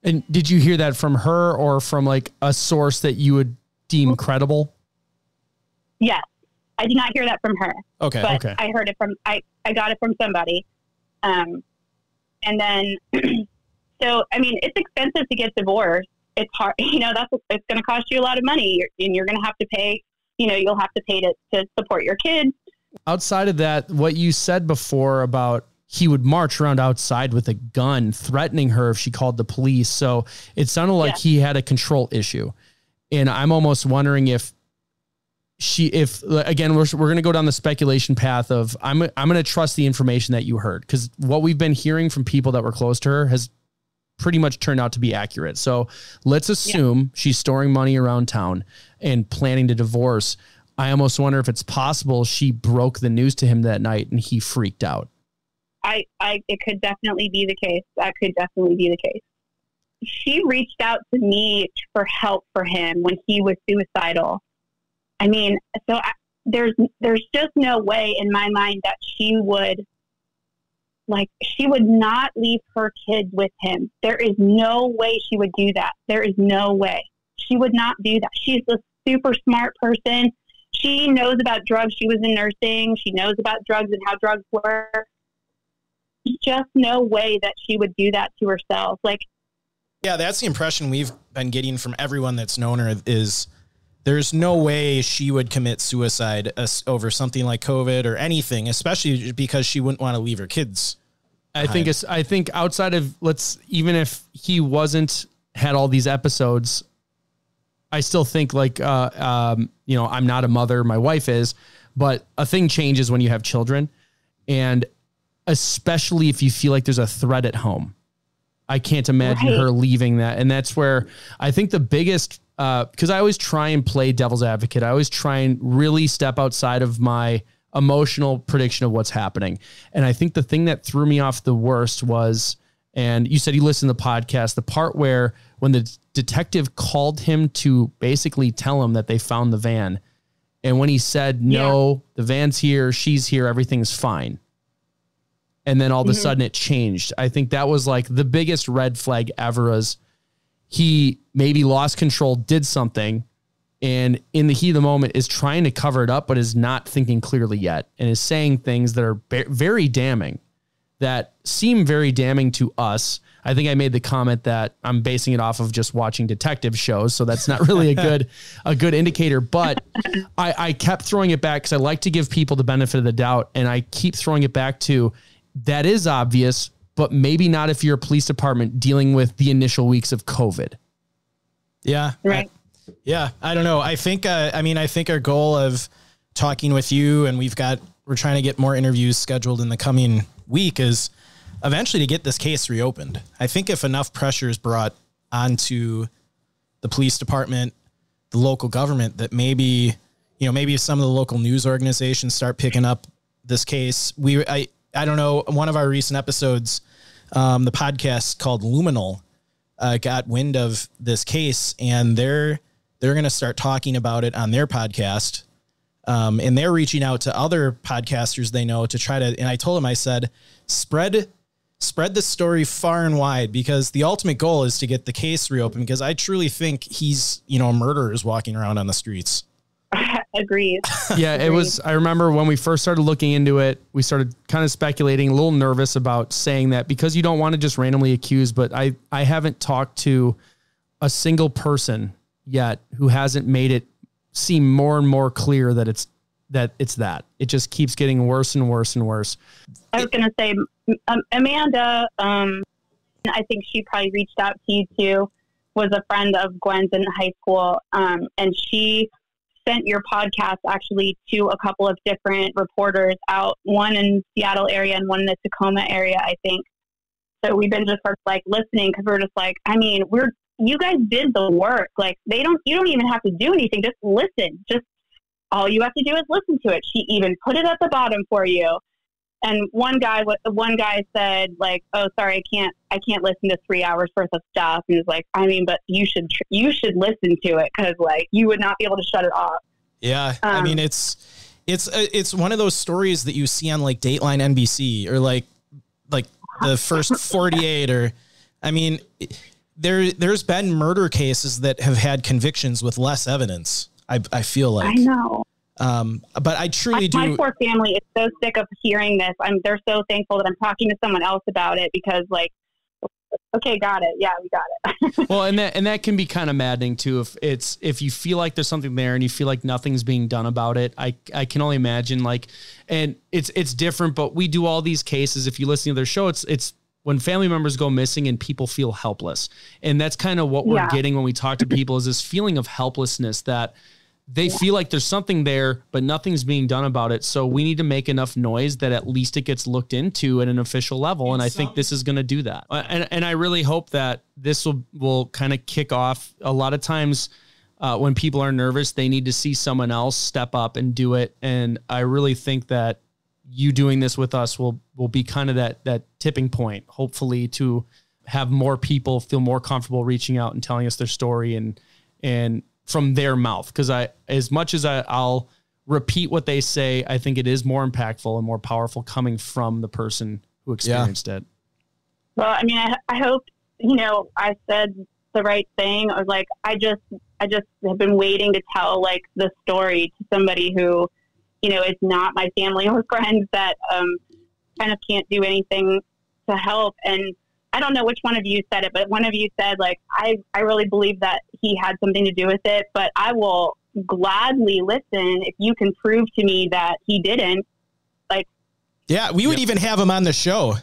And did you hear that from her or from like a source that you would deem credible? Yes. I did not hear that from her. Okay. but okay. I heard it from I, I got it from somebody. Um, and then so I mean it's expensive to get divorced. It's hard, you know. That's it's going to cost you a lot of money, and you're going to have to pay. You know, you'll have to pay to to support your kids. outside of that, what you said before about he would march around outside with a gun, threatening her if she called the police. So it sounded like Yeah. he had a control issue. And I'm almost wondering if she, if again, we're, we're going to go down the speculation path of I'm, I'm going to trust the information that you heard. Cause what we've been hearing from people that were close to her has pretty much turned out to be accurate. So let's assume she's storing money around town and planning to divorce. I almost wonder if it's possible she broke the news to him that night and he freaked out. I, I it could definitely be the case. That could definitely be the case. She reached out to me for help for him when he was suicidal. I mean, so I, there's there's just no way in my mind that she would like she would not leave her kids with him. There is no way she would do that. There is no way. She would not do that. She's a super smart person. She knows about drugs. She was in nursing. She knows about drugs and how drugs work just no way that she would do that to herself. Like, Yeah, that's the impression we've been getting from everyone that's known her is there's no way she would commit suicide over something like COVID or anything, especially because she wouldn't want to leave her kids. I think it's, I think outside of let's, even if he wasn't had all these episodes, I still think like, uh, um, you know, I'm not a mother, my wife is, but a thing changes when you have children. And especially if you feel like there's a threat at home. I can't imagine Right. her leaving that. And that's where I think the biggest, uh, because I always try and play devil's advocate. I always try and really step outside of my emotional prediction of what's happening. And I think the thing that threw me off the worst was, and you said you listened to the podcast, the part where when the detective called him to basically tell him that they found the van. And when he said, no, the van's here, she's here, everything's fine and then all of a mm-hmm. sudden it changed. I think that was like the biggest red flag ever. As he maybe lost control, did something, and in the heat of the moment is trying to cover it up, but is not thinking clearly yet, and is saying things that are very damning, that seem very damning to us. I think I made the comment that I'm basing it off of just watching detective shows, so that's not really a good a good indicator. But I, I kept throwing it back because I like to give people the benefit of the doubt, and I keep throwing it back to that is obvious, but maybe not if you're a police department dealing with the initial weeks of COVID. Yeah. right? I- yeah. I don't know. I think, uh, I mean, I think our goal of talking with you and we've got, we're trying to get more interviews scheduled in the coming week is eventually to get this case reopened. I think if enough pressure is brought onto the police department, the local government, that maybe, you know, maybe if some of the local news organizations start picking up this case. We, I, I don't know. One of our recent episodes, um, the podcast called Luminal, uh, got wind of this case, and they're they're going to start talking about it on their podcast. Um, and they're reaching out to other podcasters they know to try to. And I told them, I said, spread spread the story far and wide because the ultimate goal is to get the case reopened. Because I truly think he's, you know, a murderer is walking around on the streets. Agreed. yeah, it was. I remember when we first started looking into it, we started kind of speculating, a little nervous about saying that because you don't want to just randomly accuse. But I, I haven't talked to a single person yet who hasn't made it seem more and more clear that it's that it's that. It just keeps getting worse and worse and worse. I was going to say, um, Amanda, um, I think she probably reached out to you too, was a friend of Gwen's in high school. Um, and she sent your podcast actually to a couple of different reporters out, one in Seattle area and one in the Tacoma area, I think. So we've been just sort of like listening because we're just like, I mean, we're you guys did the work. Like they don't, you don't even have to do anything. Just listen. Just all you have to do is listen to it. She even put it at the bottom for you. And one guy, one guy said like, "Oh, sorry, I can't, I can't listen to three hours worth of stuff." And he's like, "I mean, but you should, tr- you should listen to it because like you would not be able to shut it off." Yeah, I Um, mean it's it's uh, it's one of those stories that you see on like Dateline NBC or like like the first 48 or I mean there there's been murder cases that have had convictions with less evidence. I I feel like I know. Um but I truly My, do my poor family is so sick of hearing this. I'm they're so thankful that I'm talking to someone else about it because like okay, got it. Yeah, we got it. well, and that and that can be kind of maddening too. If it's if you feel like there's something there and you feel like nothing's being done about it, I I can only imagine like, and it's it's different. But we do all these cases. If you listen to their show, it's it's when family members go missing and people feel helpless, and that's kind of what we're Yeah. getting when we talk to people is this feeling of helplessness that. They feel like there's something there, but nothing's being done about it. So we need to make enough noise that at least it gets looked into at an official level. And I think this is going to do that. Uh, And, and I really hope that this will, will kind of kick off. A lot of times uh, when people are nervous, they need to see someone else step up and do it. And I really think that you doing this with us will, will be kind of that, that tipping point, hopefully to have more people feel more comfortable reaching out and telling us their story and, and from their mouth. Cause I, as much as I, I'll repeat what they say, I think it is more impactful and more powerful coming from the person who experienced it. Well, I mean, I, I hope you know I said the right thing, or like I just I just have been waiting to tell like the story to somebody who, you know, is not my family or friends that um, kind of can't do anything to help. And I don't know which one of you said it, but one of you said like I I really believe that he had something to do with it, but I will gladly listen if you can prove to me that he didn't. Like Yeah, we would even have him on the show.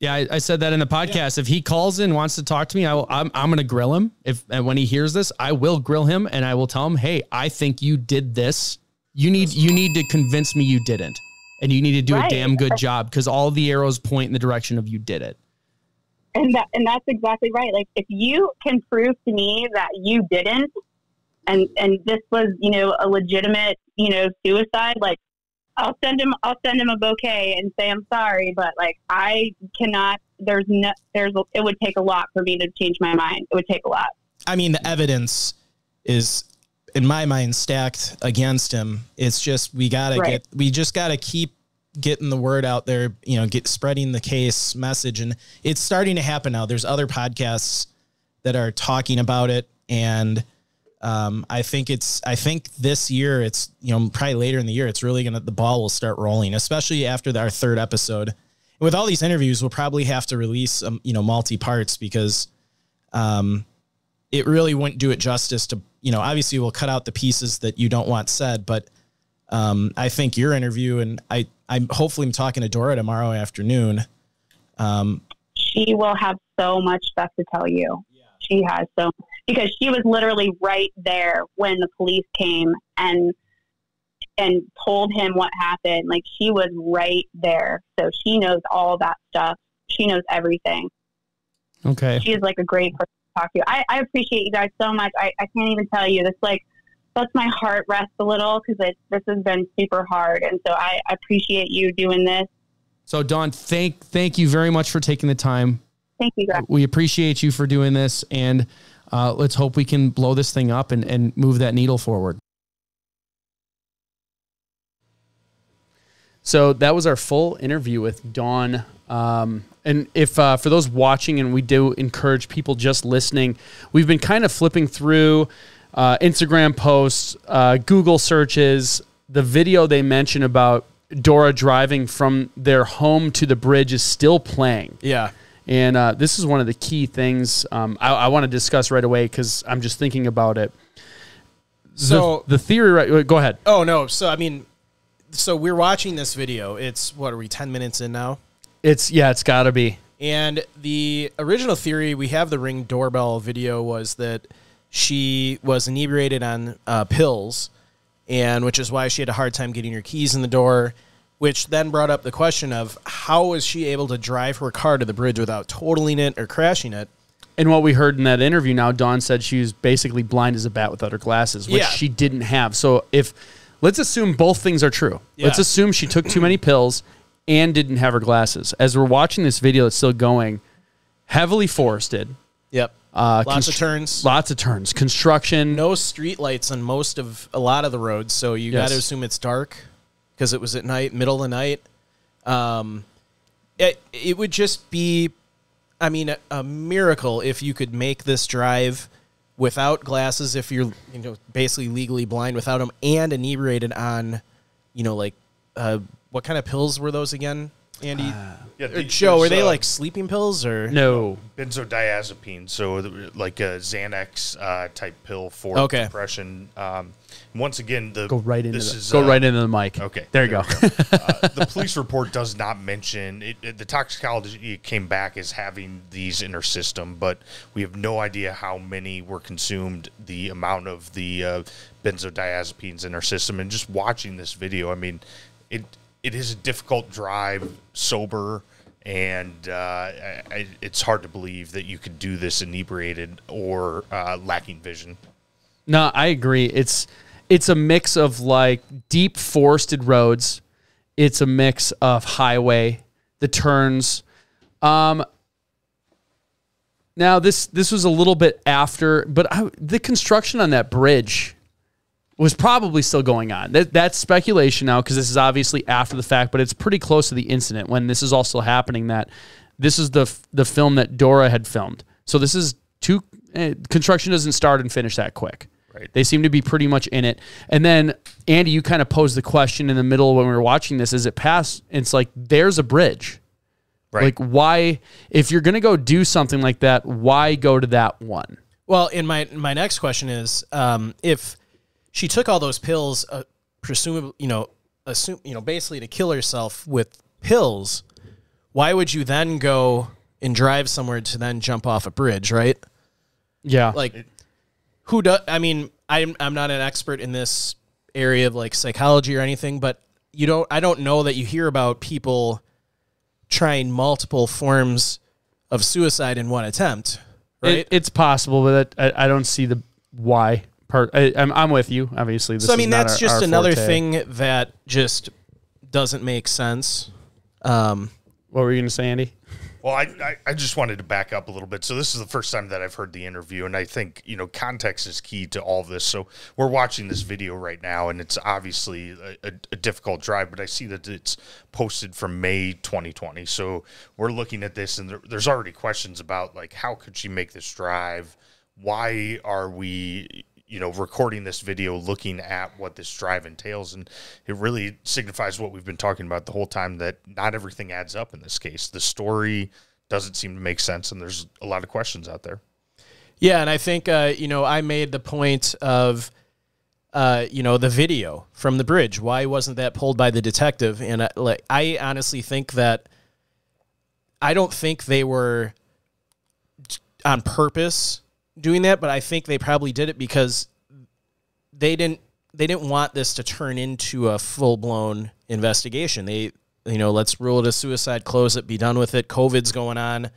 Yeah, I, I said that in the podcast. If he calls in wants to talk to me, I will, I'm, I'm going to grill him. If and when he hears this, I will grill him and I will tell him, "Hey, I think you did this. You need you need to convince me you didn't, and you need to do a damn good job because all the arrows point in the direction of you did it." And that and that's exactly right. Like if you can prove to me that you didn't and and this was, you know, a legitimate, you know, suicide, like I'll send him I'll send him a bouquet and say I'm sorry, but like I cannot there's no there's it would take a lot for me to change my mind. It would take a lot. I mean, the evidence is, in my mind, stacked against him. It's just we gotta Right. get, we just gotta keep getting the word out there. You know, get spreading the case message, and it's starting to happen now. There's other podcasts that are talking about it, and um, I think it's, I think this year, it's you know probably later in the year, it's really gonna the ball will start rolling, especially after our third episode. And With all these interviews, we'll probably have to release, um, you know, multi parts because um, it really wouldn't do it justice to you know obviously we'll cut out the pieces that you don't want said but um, i think your interview and i i'm hopefully i'm talking to dora tomorrow afternoon um, She will have so much stuff to tell you. She has so because she was literally right there when the police came and and told him what happened. Like she was right there, so she knows all that stuff. She knows everything. Okay. She is like a great person to talk to. I, I appreciate you guys so much. I, I can't even tell you. This like lets my heart rest a little because this has been super hard, and so I, I appreciate you doing this. So Dawn, thank thank you very much for taking the time. Thank you guys. We appreciate you for doing this, and uh, let's hope we can blow this thing up and, and move that needle forward. So that was our full interview with Dawn. Um, and if uh, for those watching, and we do encourage people just listening, we've been kind of flipping through uh, Instagram posts, uh, Google searches. The video they mention about Dora driving from their home to the bridge is still playing. yeah And uh, this is one of the key things um, I, I want to discuss right away because I'm just thinking about it. so the, the theory, right? Go ahead. oh no so i mean so we're watching this video it's what are we 10 minutes in now It's yeah, it's got to be. And the original theory we have the ring doorbell video was that she was inebriated on uh, pills, and which is why she had a hard time getting her keys in the door. which then brought up the question of how was she able to drive her car to the bridge without totaling it or crashing it? And what we heard in that interview now, Dawn said she was basically blind as a bat without her glasses, which Yeah. she didn't have. So if let's assume both things are true. Let's assume she took too many pills and didn't have her glasses. As we're watching this video that's still going, heavily forested, Yep. uh, Lots of turns. lots of turns, construction. No street lights on most of a lot of the roads, so you Yes. got to assume it's dark because it was at night, middle of the night. Um, it it would just be, I mean, a, a miracle if you could make this drive without glasses. If you're you know basically legally blind without them and inebriated on, you know, like uh, what kind of pills were those again, Andy? Yeah, the- Joe, were there's, they uh, like sleeping pills or? No. benzodiazepine, so like a Xanax uh, type pill for Okay. depression. Um, once again, the Go right into this the, is, go uh, right into the mic. Okay, There you go. we uh, the police report does not mention it, it- the toxicology came back as having these in her system, but we have no idea how many were consumed, the amount of the uh, benzodiazepines in her system, and just watching this video, I mean, it it is a difficult drive sober. And uh, I, it's hard to believe that you could do this inebriated or uh, lacking vision. No, I agree. It's it's a mix of like deep forested roads. It's a mix of highway, the turns. Um now this this was a little bit after, but I, the construction on that bridge was probably still going on. That, that's speculation now because this is obviously after the fact, but it's pretty close to the incident when this is also happening. That this is the the film that Dora had filmed. So this is two. Eh, construction doesn't start and finish that quick. Right. They seem to be pretty much in it. And then Andy, you kind of posed the question in the middle when we were watching this: Is it past? It's like there's a bridge. Right. Like why? If you're gonna go do something like that, why go to that one? Well, and my my next question is, um, if she took all those pills, uh, presumably, you know, assume, you know, basically to kill herself with pills, why would you then go and drive somewhere to then jump off a bridge, right? Yeah. Like, who does? I mean, I'm I'm not an expert in this area of like psychology or anything, but you don't. I don't know that you hear about people trying multiple forms of suicide in one attempt, right? It, it's possible, but I, I don't see the why part. I, I'm, I'm with you. Obviously, this so I mean, not that's our- just our another forte. thing that just doesn't make sense. Um, What were you going to say, Andy? Well, I, I, I just wanted to back up a little bit. So this is the first time that I've heard the interview, and I think you know context is key to all of this. So we're watching this video right now, and it's obviously a, a, a difficult drive, but I see that it's posted from May 2020. So we're looking at this, and there, there's already questions about like how could she make this drive? Why are we you know recording this video looking at what this drive entails and it really signifies what we've been talking about the whole time that not everything adds up in this case the story doesn't seem to make sense and there's a lot of questions out there yeah, and I think uh, you know I made the point of uh, you know the video from the bridge. Why wasn't that pulled by the detective? And I, like I honestly think that I don't think they were on purpose doing that, but I think they probably did it because they didn't they didn't want this to turn into a full blown investigation. They you know let's rule it a suicide, close it, be done with it. COVID's going on.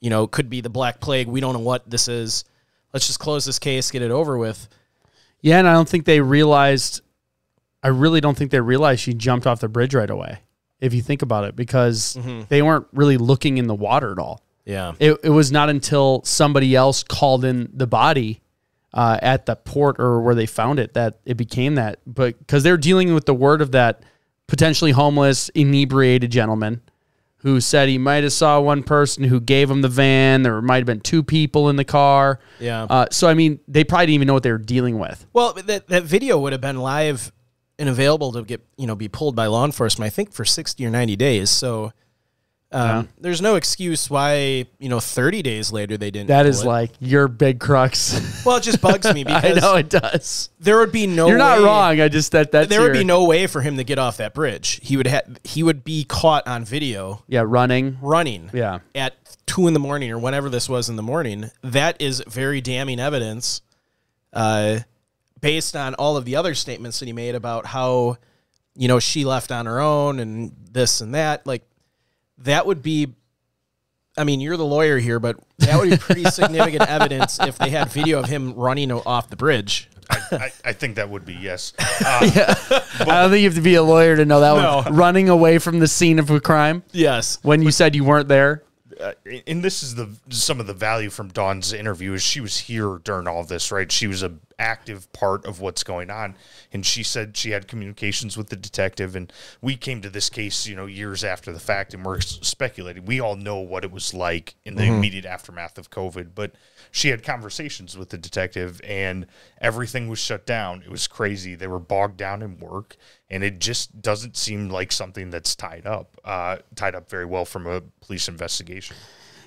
You know, could be the Black Plague. We don't know what this is. Let's just close this case, get it over with. Yeah, and I don't think they realized. I really don't think they realized she jumped off the bridge right away. If you think about it, because mm-hmm. they weren't really looking in the water at all. Yeah. It, it was not until somebody else called in the body uh, at the port or where they found it that it became that. But because they're dealing with the word of that potentially homeless, inebriated gentleman who said he might have saw one person who gave him the van. There might have been two people in the car. Yeah. Uh, so I mean, they probably didn't even know what they were dealing with. Well, that that video would have been live and available to get you know be pulled by law enforcement. I think for sixty or ninety days. So um, there's no excuse why you know thirty days later they didn't. That is it. like your big crux. well, it just bugs me because I because know it does. there would be no. You're not way- wrong. I just that that's There would be no way for him to get off that bridge. He would have. He would be caught on video yeah running. running. Yeah. At two in the morning or whenever this was in the morning. That is very damning evidence. Uh, based on all of the other statements that he made about how you know, she left on her own and this and that. Like, that would be. I mean, you're the lawyer here, but that would be pretty significant evidence if they had video of him running off the bridge. I, I, I think that would be yes. I don't think you have to be a lawyer to know that one. Running away from the scene of a crime Yes. when you said you weren't there. uh, and this is the some of the value from Dawn's interview is she was here during all this, right? She was a active part of what's going on, and she said she had communications with the detective. And we came to this case, you know, years after the fact, and we're speculating. We all know what it was like in the immediate aftermath of COVID, but she had conversations with the detective, and everything was shut down. It was crazy. They were bogged down in work, and it just doesn't seem like something that's tied up, uh, tied up very well from a police investigation.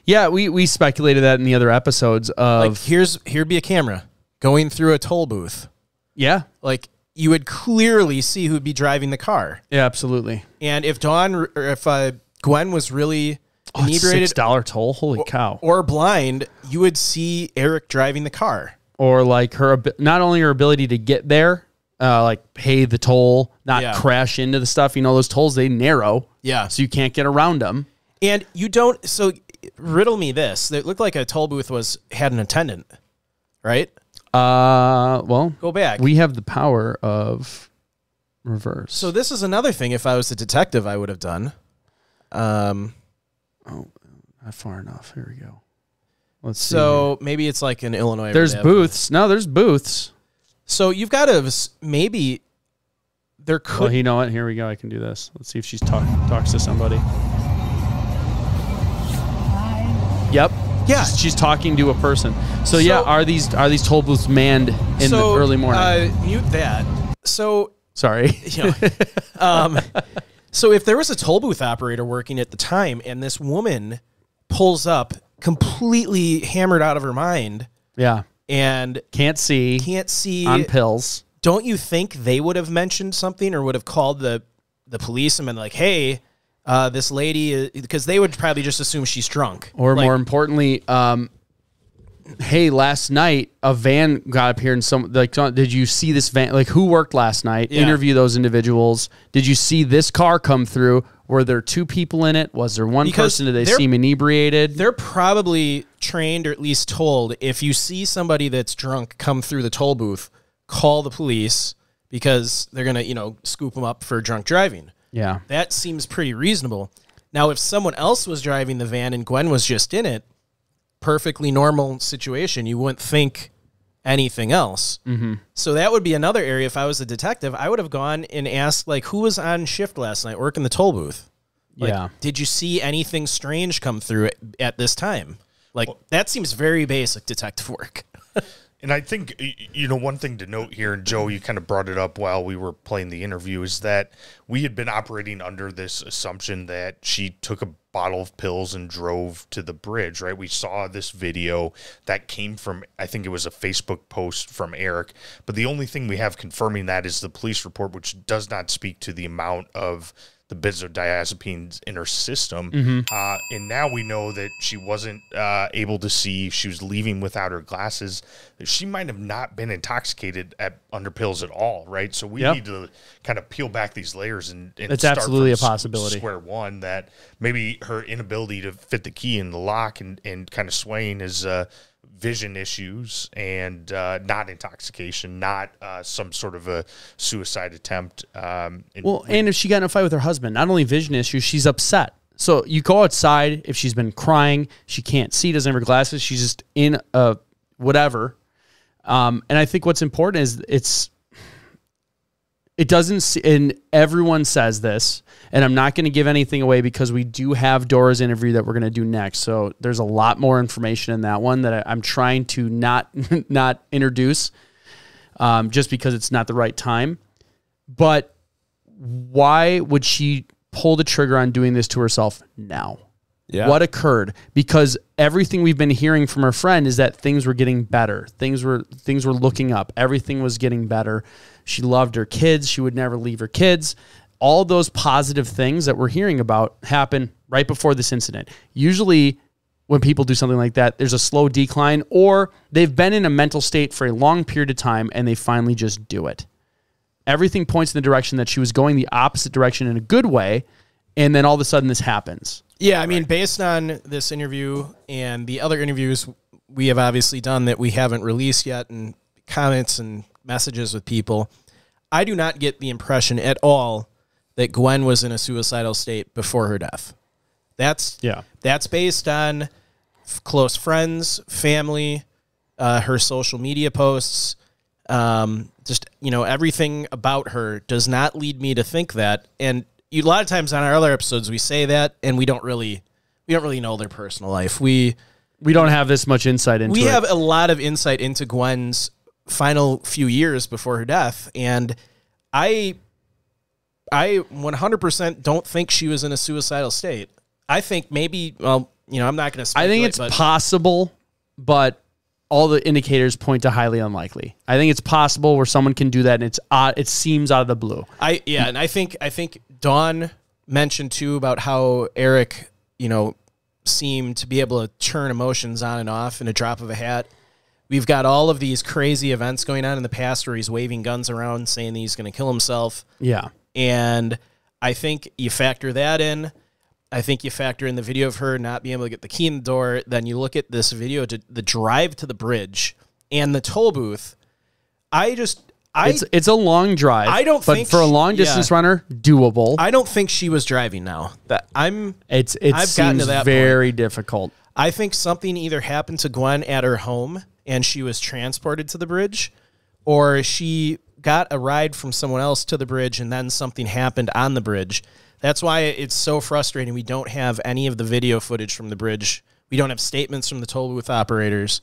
Yeah, we, we speculated that in the other episodes of Like, here's here'd be a camera going through a toll booth. yeah, Like, you would clearly see who'd be driving the car. yeah, absolutely. And if Dawn or if uh, Gwen was really Oh, inebriated Six dollar toll, holy cow! or blind, you would see Eric driving the car. Or like her, not only her ability to get there, uh, like pay the toll, not Yeah. crash into the stuff. You know, those tolls they narrow, Yeah. so you can't get around them. And you don't. So riddle me this: it looked like a toll booth was had an attendant, right? Uh, well, Go back. we have the power of reverse. so this is another thing. If I was a detective, I would have done. Um. Oh, not far enough. Here we go. Let's see. So maybe it's like in Illinois. there's where they have- booths. No, there's booths. So you've got to maybe there could. Well, you know what? Here we go. I can do this. Let's see if she's talk talks to somebody. Yep. Yeah. She's, she's talking to a person. So, yeah, are these are these toll booths manned in so, the early morning? Uh, mute that. So Sorry. you know, um, so if there was a toll booth operator working at the time, and this woman pulls up completely hammered out of her mind yeah. and Can't see can't see, on pills. don't you think they would have mentioned something or would have called the the police and been like, "Hey, uh, this lady," because they would probably just assume she's drunk, Or Like, more importantly, um, hey, last night a van got up here and some like, did you see this van? Like, who worked last night? Yeah. Interview those individuals. Did you see this car come through? Were there two people in it? Was there one Because person? Did they seem inebriated? They're probably trained or at least told if you see somebody that's drunk come through the toll booth, call the police because they're going to, you know, scoop them up for drunk driving. Yeah. That seems pretty reasonable. Now, if someone else was driving the van and Gwen was just in it, perfectly normal situation, you wouldn't think anything else. Mm-hmm. So that would be another area. If I was a detective, I would have gone and asked, like, who was on shift last night working the toll booth? Like, Yeah. Did you see anything strange come through at, at this time? Like, that seems very basic detective work. And I think you know one thing to note here, and Joe, you kind of brought it up while we were playing the interview, is that we had been operating under this assumption that she took a bottle of pills and drove to the bridge. Right? We saw this video that came from, I think it was a Facebook post from Eric, but the only thing we have confirming that is the police report, which does not speak to the amount of the benzodiazepines in her system. Uh, and now we know that she wasn't uh, able to see. She was leaving without her glasses. She might have not been intoxicated at under pills at all, right? So we Yep. need to kind of peel back these layers and, and It's start absolutely a possibility. Square one that maybe her inability to fit the key in the lock and, and kind of swaying is uh, vision issues and uh, not intoxication, not uh, some sort of a suicide attempt. Um, and Well, and if she got in a fight with her husband, not only vision issues, she's upset. So you go outside if she's been crying, she can't see, doesn't have her glasses, she's just in a whatever. Um, and I think what's important is it's it doesn't see, and everyone says this, and I'm not going to give anything away because we do have Dora's interview that we're going to do next. So there's a lot more information in that one that I, I'm trying to not not introduce, um, just because it's not the right time. But why would she pull the trigger on doing this to herself now? Yeah. What occurred? Because everything we've been hearing from her friend is that things were getting better. Things were things were looking up. Everything was getting better. She loved her kids. She would never leave her kids. All those positive things that we're hearing about happen right before this incident. Usually when people do something like that, there's a slow decline or they've been in a mental state for a long period of time and they finally just do it everything points in the direction that she was going the opposite direction in a good way, and then all of a sudden this happens. Yeah, I mean, based on this interview and the other interviews we have obviously done that we haven't released yet, and comments and messages with people, I do not get the impression at all that Gwen was in a suicidal state before her death. That's Yeah. That's based on close friends, family, uh, her social media posts, um, just you know everything about her does not lead me to think that. And you, a lot of times on our other episodes we say that, and we don't really we don't really know their personal life. We We don't have this much insight into we it. have a lot of insight into Gwen's final few years before her death, and I, I 100% don't think she was in a suicidal state. I think maybe, well, you know, I'm not going to. I think it's possible, but all the indicators point to highly unlikely. I think it's possible where someone can do that, and it's odd. It seems out of the blue. I yeah, and I think I think Dawn mentioned too about how Eric, you know, seemed to be able to turn emotions on and off in a drop of a hat. We've got all of these crazy events going on in the past where he's waving guns around saying that he's going to kill himself. Yeah. And I think you factor that in. I think you factor in the video of her not being able to get the key in the door. Then you look at this video, to the drive to the bridge and the toll booth. I just, I, It's it's a long drive. I don't but think for a long distance yeah. runner, doable. I don't think she was driving now. That I'm, it's it I've gotten seems to that very difficult. I think something either happened to Gwen at her home and she was transported to the bridge, or she got a ride from someone else to the bridge and then something happened on the bridge. That's why it's so frustrating. We don't have any of the video footage from the bridge. We don't have statements from the toll booth operators.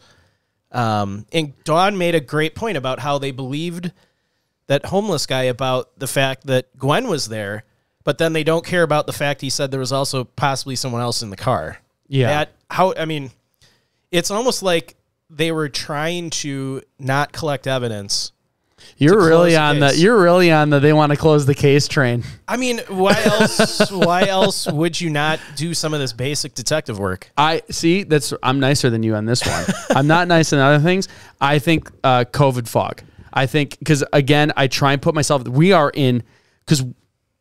Um, and Dawn made a great point about how they believed that homeless guy about the fact that Gwen was there, but then they don't care about the fact he said there was also possibly someone else in the car. Yeah. That how I mean, it's almost like they were trying to not collect evidence. You're really on the you're really on the they want to close the case train. I mean, why else? why else would you not do some of this basic detective work? I see. That's I'm nicer than you on this one. I'm not nice in other things. I think uh, COVID fog. I think because again, I try and put myself. We are in because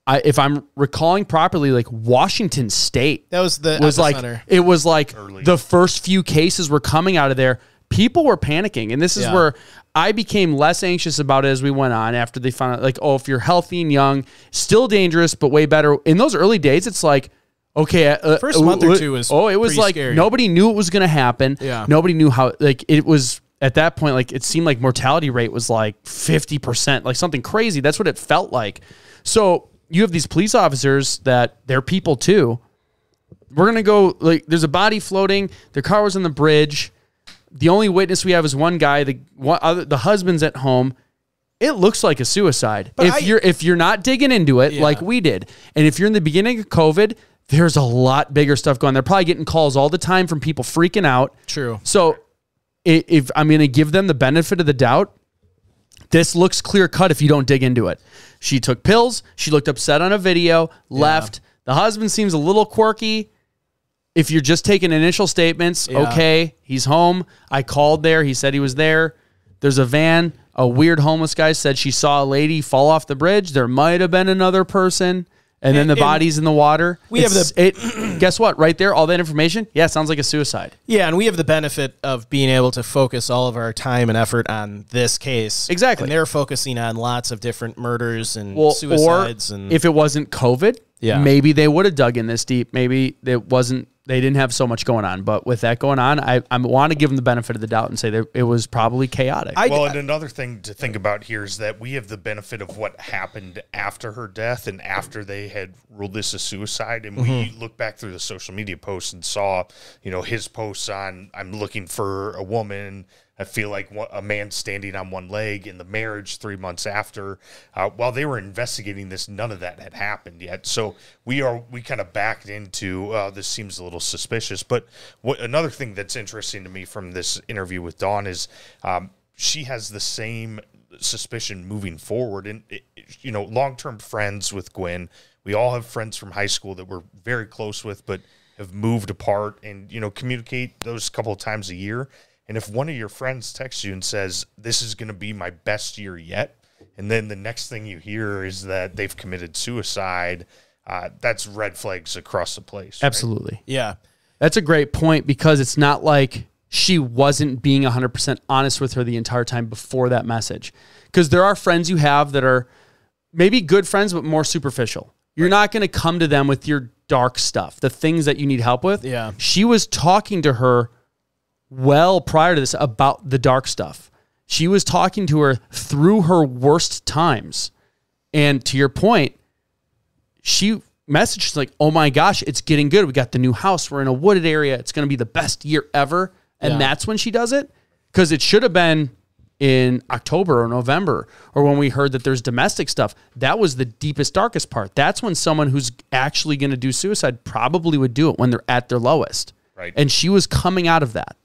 I, if I'm recalling properly, like Washington State That was the was like epicenter. it was like Early. the first few cases were coming out of there. People were panicking, and this is Yeah. where I became less anxious about it as we went on. After they found out, like, oh, if you're healthy and young, still dangerous, but way better. In those early days, it's like, okay, uh, First uh, month or uh, two was oh, it was like scary. nobody knew it was going to happen. Yeah. nobody knew how. Like it was at that point, like it seemed like mortality rate was like fifty percent, like something crazy. That's what it felt like. So you have these police officers that they're people too. We're gonna go like there's a body floating their car was on the bridge. The only witness we have is one guy the one other the husband's at home. It looks like a suicide. If I- you're if you're not digging into it like we did and if you're in the beginning of covid there's a lot bigger stuff going. They're probably getting calls all the time from people freaking out. True. so if i'm gonna give them the benefit of the doubt this looks clear cut if you don't dig into it. She took pills. She looked upset on a video, left. The husband seems a little quirky. If you're just taking initial statements, Yeah. okay, he's home. I called there. He said he was there. There's a van. A weird homeless guy said she saw a lady fall off the bridge. There might have been another person. And then the body's in the water. we have It's- it. Guess what? Right there, all that information. Yeah, sounds like a suicide. Yeah, and we have the benefit of being able to focus all of our time and effort on this case. Exactly. And they're focusing on lots of different murders and well, suicides or and if it wasn't COVID, Yeah. maybe they would have dug in this deep. Maybe it wasn't. They didn't have so much going on. But with that going on, I, I want to give them the benefit of the doubt and say that it was probably chaotic. I, Well, and another thing to think about here is that we have the benefit of what happened after her death and after they had ruled this a suicide. And we mm-hmm. look back through the social media posts and saw, you know, his posts on, I'm looking for a woman. I feel like a man standing on one leg in the marriage three months after. Uh, while they were investigating this, none of that had happened yet. So we are we kind of backed into uh, this seems a little suspicious. But what another thing that's interesting to me from this interview with Dawn is um, she has the same suspicion moving forward, and it, you know, long term friends with Gwen. We all have friends from high school that we're very close with, but have moved apart, and you know, communicate those couple of times a year. And if one of your friends texts you and says, "This is going to be my best year yet," and then the next thing you hear is that they've committed suicide. Uh, that's red flags across the place. right? Absolutely. Yeah. That's a great point because it's not like she wasn't being 100% honest with her the entire time before that message. Because there are friends you have that are maybe good friends, but more superficial. You're not going to come to them with your dark stuff, the things that you need help with. Yeah. She was talking to her well prior to this about the dark stuff. She was talking to her through her worst times. And to your point, she messaged like, "Oh my gosh, it's getting good. We got the new house. We're in a wooded area. It's going to be the best year ever." And Yeah. that's when she does it because it should have been in October or November or when we heard that there's domestic stuff. That was the deepest darkest part. That's when someone who's actually going to do suicide probably would do it when they're at their lowest. Right. And she was coming out of that.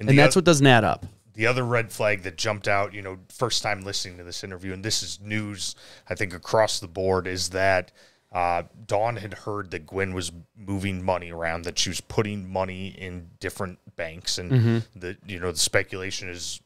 And, the that's oth- what doesn't add up. the other red flag that jumped out, you know, first time listening to this interview, and this is news, I think, across the board, is that uh, Dawn had heard that Gwen was moving money around, that she was putting money in different banks, and Mm-hmm. the you know the speculation is,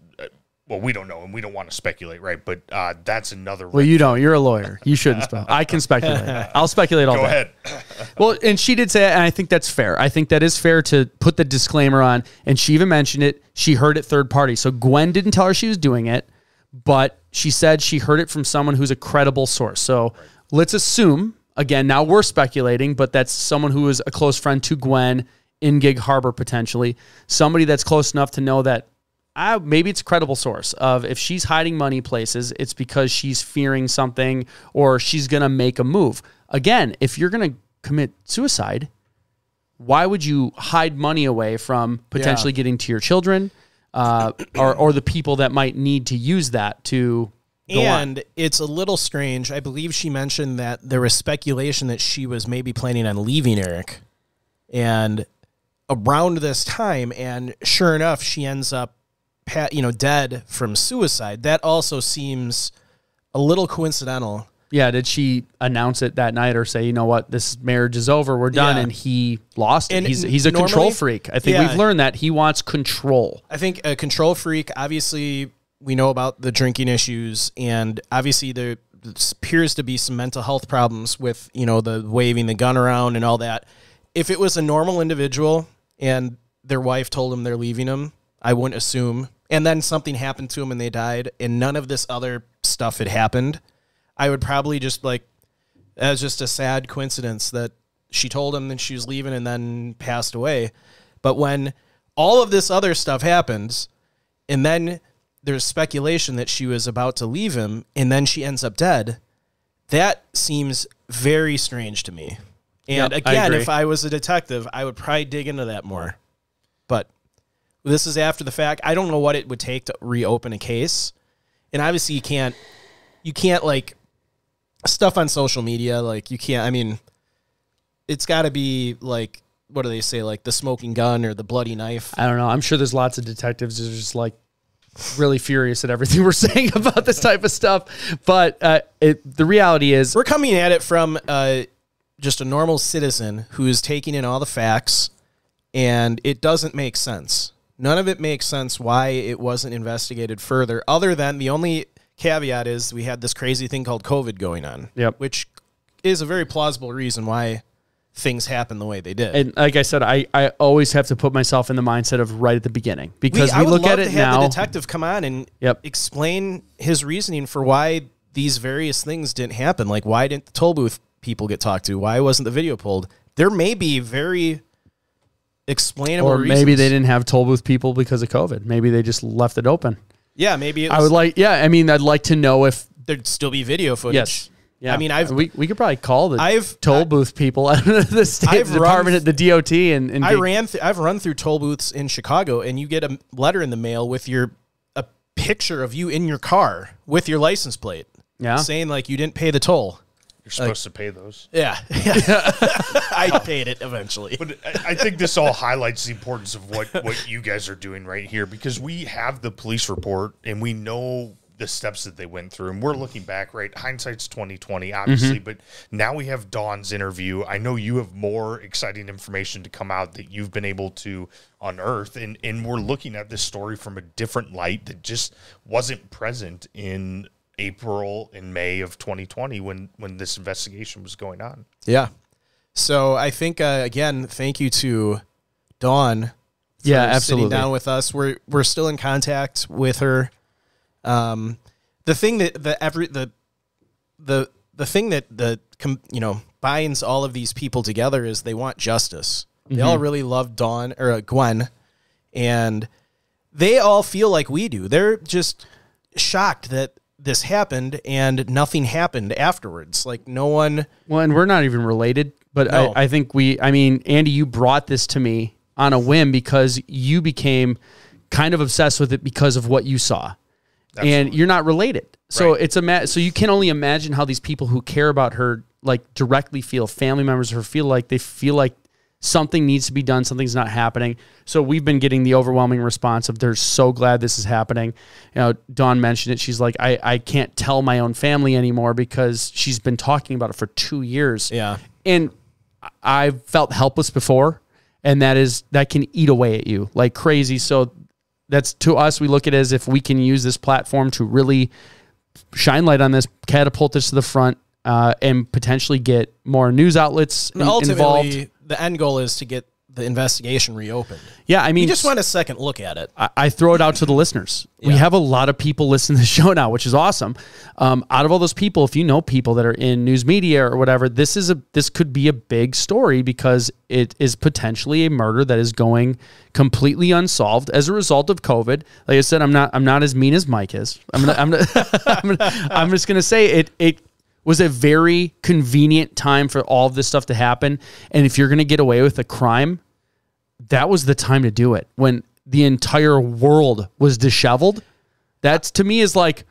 well, we don't know, and we don't want to speculate, right? But uh, that's another. Well, you don't. You're a lawyer. You shouldn't spell. I can speculate. I'll speculate all go day. ahead. Well, and she did say, and I think that's fair. I think that is fair to put the disclaimer on. And she even mentioned it. She heard it third party. So Gwen didn't tell her she was doing it, but she said she heard it from someone who's a credible source. So let's assume, again, now we're speculating, but that's someone who is a close friend to Gwen in Gig Harbor potentially. Somebody that's close enough to know that I, maybe it's a credible source of if she's hiding money places, it's because she's fearing something or she's going to make a move. Again, if you're going to commit suicide, why would you hide money away from potentially getting to your children uh, or, or the people that might need to use that to go on? And it's a little strange. I believe she mentioned that there was speculation that she was maybe planning on leaving Eric. And around this time, and sure enough, she ends up, you know, dead from suicide. That also seems a little coincidental. Yeah, did she announce it that night or say, you know what, this marriage is over, we're done, Yeah. and he lost it? And he's he's a normally- control freak. I think Yeah. we've learned that he wants control. I think a control freak. Obviously, we know about the drinking issues, and obviously there appears to be some mental health problems with you know the waving the gun around and all that. If it was a normal individual and their wife told him they're leaving him, I wouldn't assume. And then something happened to him and they died, and none of this other stuff had happened. I would probably just like as just a sad coincidence that she told him that she was leaving and then passed away. But when all of this other stuff happens, and then there's speculation that she was about to leave him, and then she ends up dead, that seems very strange to me. And Yep, again, agree. if I was a detective, I would probably dig into that more. But this is after the fact. I don't know what it would take to reopen a case. And obviously you can't you can't like stuff on social media like you can't I mean it's got to be like what do they say like the smoking gun or the bloody knife. I don't know. I'm sure there's lots of detectives are just like really furious at everything we're saying about this type of stuff. But uh, it, the reality is, We're coming at it from uh, just a normal citizen who is taking in all the facts, and it doesn't make sense. None of it makes sense why it wasn't investigated further, other than the only caveat is we had this crazy thing called COVID going on. Yep. Which is a very plausible reason why things happen the way they did. and like I said, I, I always have to put myself in the mindset of right at the beginning because we, I would look love at to it have now. the detective come on and Yep. explain his reasoning for why these various things didn't happen. Like why didn't the toll booth people get talked to? Why wasn't the video pulled? There may be very explainable or reasons. maybe they didn't have toll booth people because of COVID. Maybe they just left it open. Yeah, maybe it I would like, yeah. I mean, I'd like to know if there'd still be video footage. yes, yeah. I mean, I've we, we could probably call the I've toll booth people out of the state I've department at the DOT and, and I ran. Th- I've run through toll booths in Chicago, and you get a letter in the mail with your a picture of you in your car with your license plate, yeah. saying like you didn't pay the toll. You're supposed to pay those. Yeah, I paid it eventually. But I I think this all highlights the importance of what, what you guys are doing right here because we have the police report and we know the steps that they went through. And we're looking back, right? Hindsight's 2020, obviously, mm-hmm. but now we have Dawn's interview. I know you have more exciting information to come out that you've been able to unearth. And, and we're looking at this story from a different light that just wasn't present in April and May of 2020 when when this investigation was going on. Yeah. So I think uh, again, thank you to Dawn. for Yeah, Sitting absolutely. down with us, we're we're still in contact with her. Um, the thing that the every the the the thing that the you know binds all of these people together is they want justice. They all really love Dawn or uh, Gwen, and they all feel like we do. They're just shocked that this happened and nothing happened afterwards. Like no one. Well, and we're not even related, but No. I, I think we, I mean, Andy, you brought this to me on a whim because you became kind of obsessed with it because of what you saw. And you're not related. So Right. it's a ma- so you can only imagine how these people who care about her like directly feel family members of her feel like they feel like something needs to be done, something's not happening. So we've been getting the overwhelming response of they're so glad this is happening. You know, Dawn mentioned it. She's like, I, I can't tell my own family anymore because she's been talking about it for two years. Yeah. And I've felt helpless before, and that is that can eat away at you like crazy. So that's to us, we look at it as if we can use this platform to really shine light on this, catapult this to the front, uh, and potentially get more news outlets And in- ultimately, involved. The end goal is to get the investigation reopened. Yeah, I mean, You just want a second look at it. I, I throw it out to the listeners. We have a lot of people listening to the show now, which is awesome. Um, out of all those people, if you know people that are in news media or whatever, this is a this could be a big story because it is potentially a murder that is going completely unsolved as a result of COVID. Like I said, I'm not I'm not as mean as Mike is. I'm gonna, I'm, gonna, I'm, gonna, I'm just gonna say it it was a very convenient time for all of this stuff to happen. And if you're gonna get away with a crime, that was the time to do it when the entire world was disheveled. That's to me is like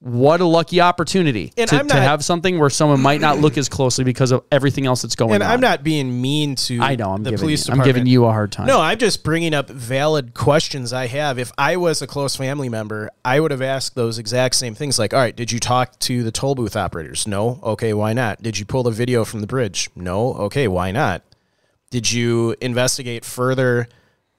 what a lucky opportunity And to, I'm to have something where someone might not look as closely because of everything else that's going And on. And I'm not being mean to I know I'm the giving police you, I'm giving you a hard time. No, I'm just bringing up valid questions I have. If I was a close family member, I would have asked those exact same things. Like, all right, did you talk to the toll booth operators? No. Okay, why not? Did you pull the video from the bridge? No. Okay, why not? Did you investigate further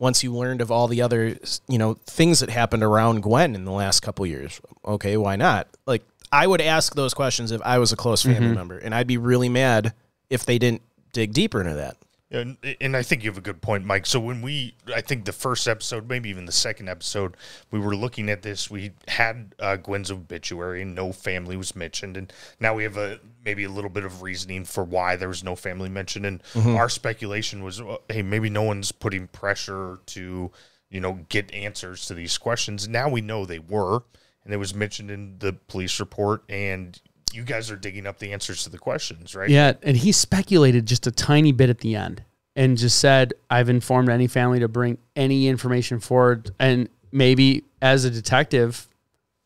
once you learned of all the other, you know, things that happened around Gwen in the last couple years? Okay, why not? Like, I would ask those questions if I was a close family Mm-hmm. member, and I'd be really mad if they didn't dig deeper into that. And, and I think you have a good point, Mike. So when we, I think the first episode, maybe even the second episode, we were looking at this. We had uh, Gwen's obituary, and no family was mentioned, and now we have a maybe a little bit of reasoning for why there was no family mentioned. And our speculation was, uh, hey, maybe no one's putting pressure to, you know, get answers to these questions. Now we know they were, and it was mentioned in the police report, and you guys are digging up the answers to the questions, right? Yeah, and he speculated just a tiny bit at the end and just said, I've informed any family to bring any information forward. And maybe as a detective,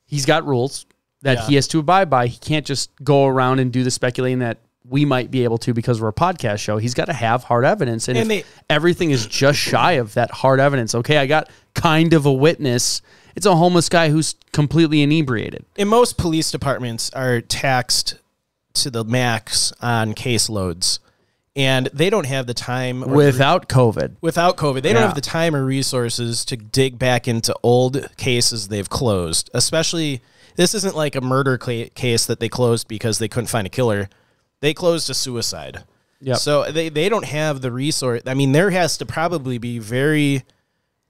he's got rules that he has to abide by. He can't just go around and do the speculating that we might be able to because we're a podcast show. He's got to have hard evidence. And, And if they- everything is just shy of that hard evidence, okay, I got kind of a witness. It's a homeless guy who's completely inebriated. And most police departments are taxed to the max on caseloads, and they don't have the time Without COVID. without COVID. They don't have the time or resources to dig back into old cases they've closed. Especially, this isn't like a murder case that they closed because they couldn't find a killer. They closed a suicide. Yep. So they, they don't have the resource. I mean, there has to probably be very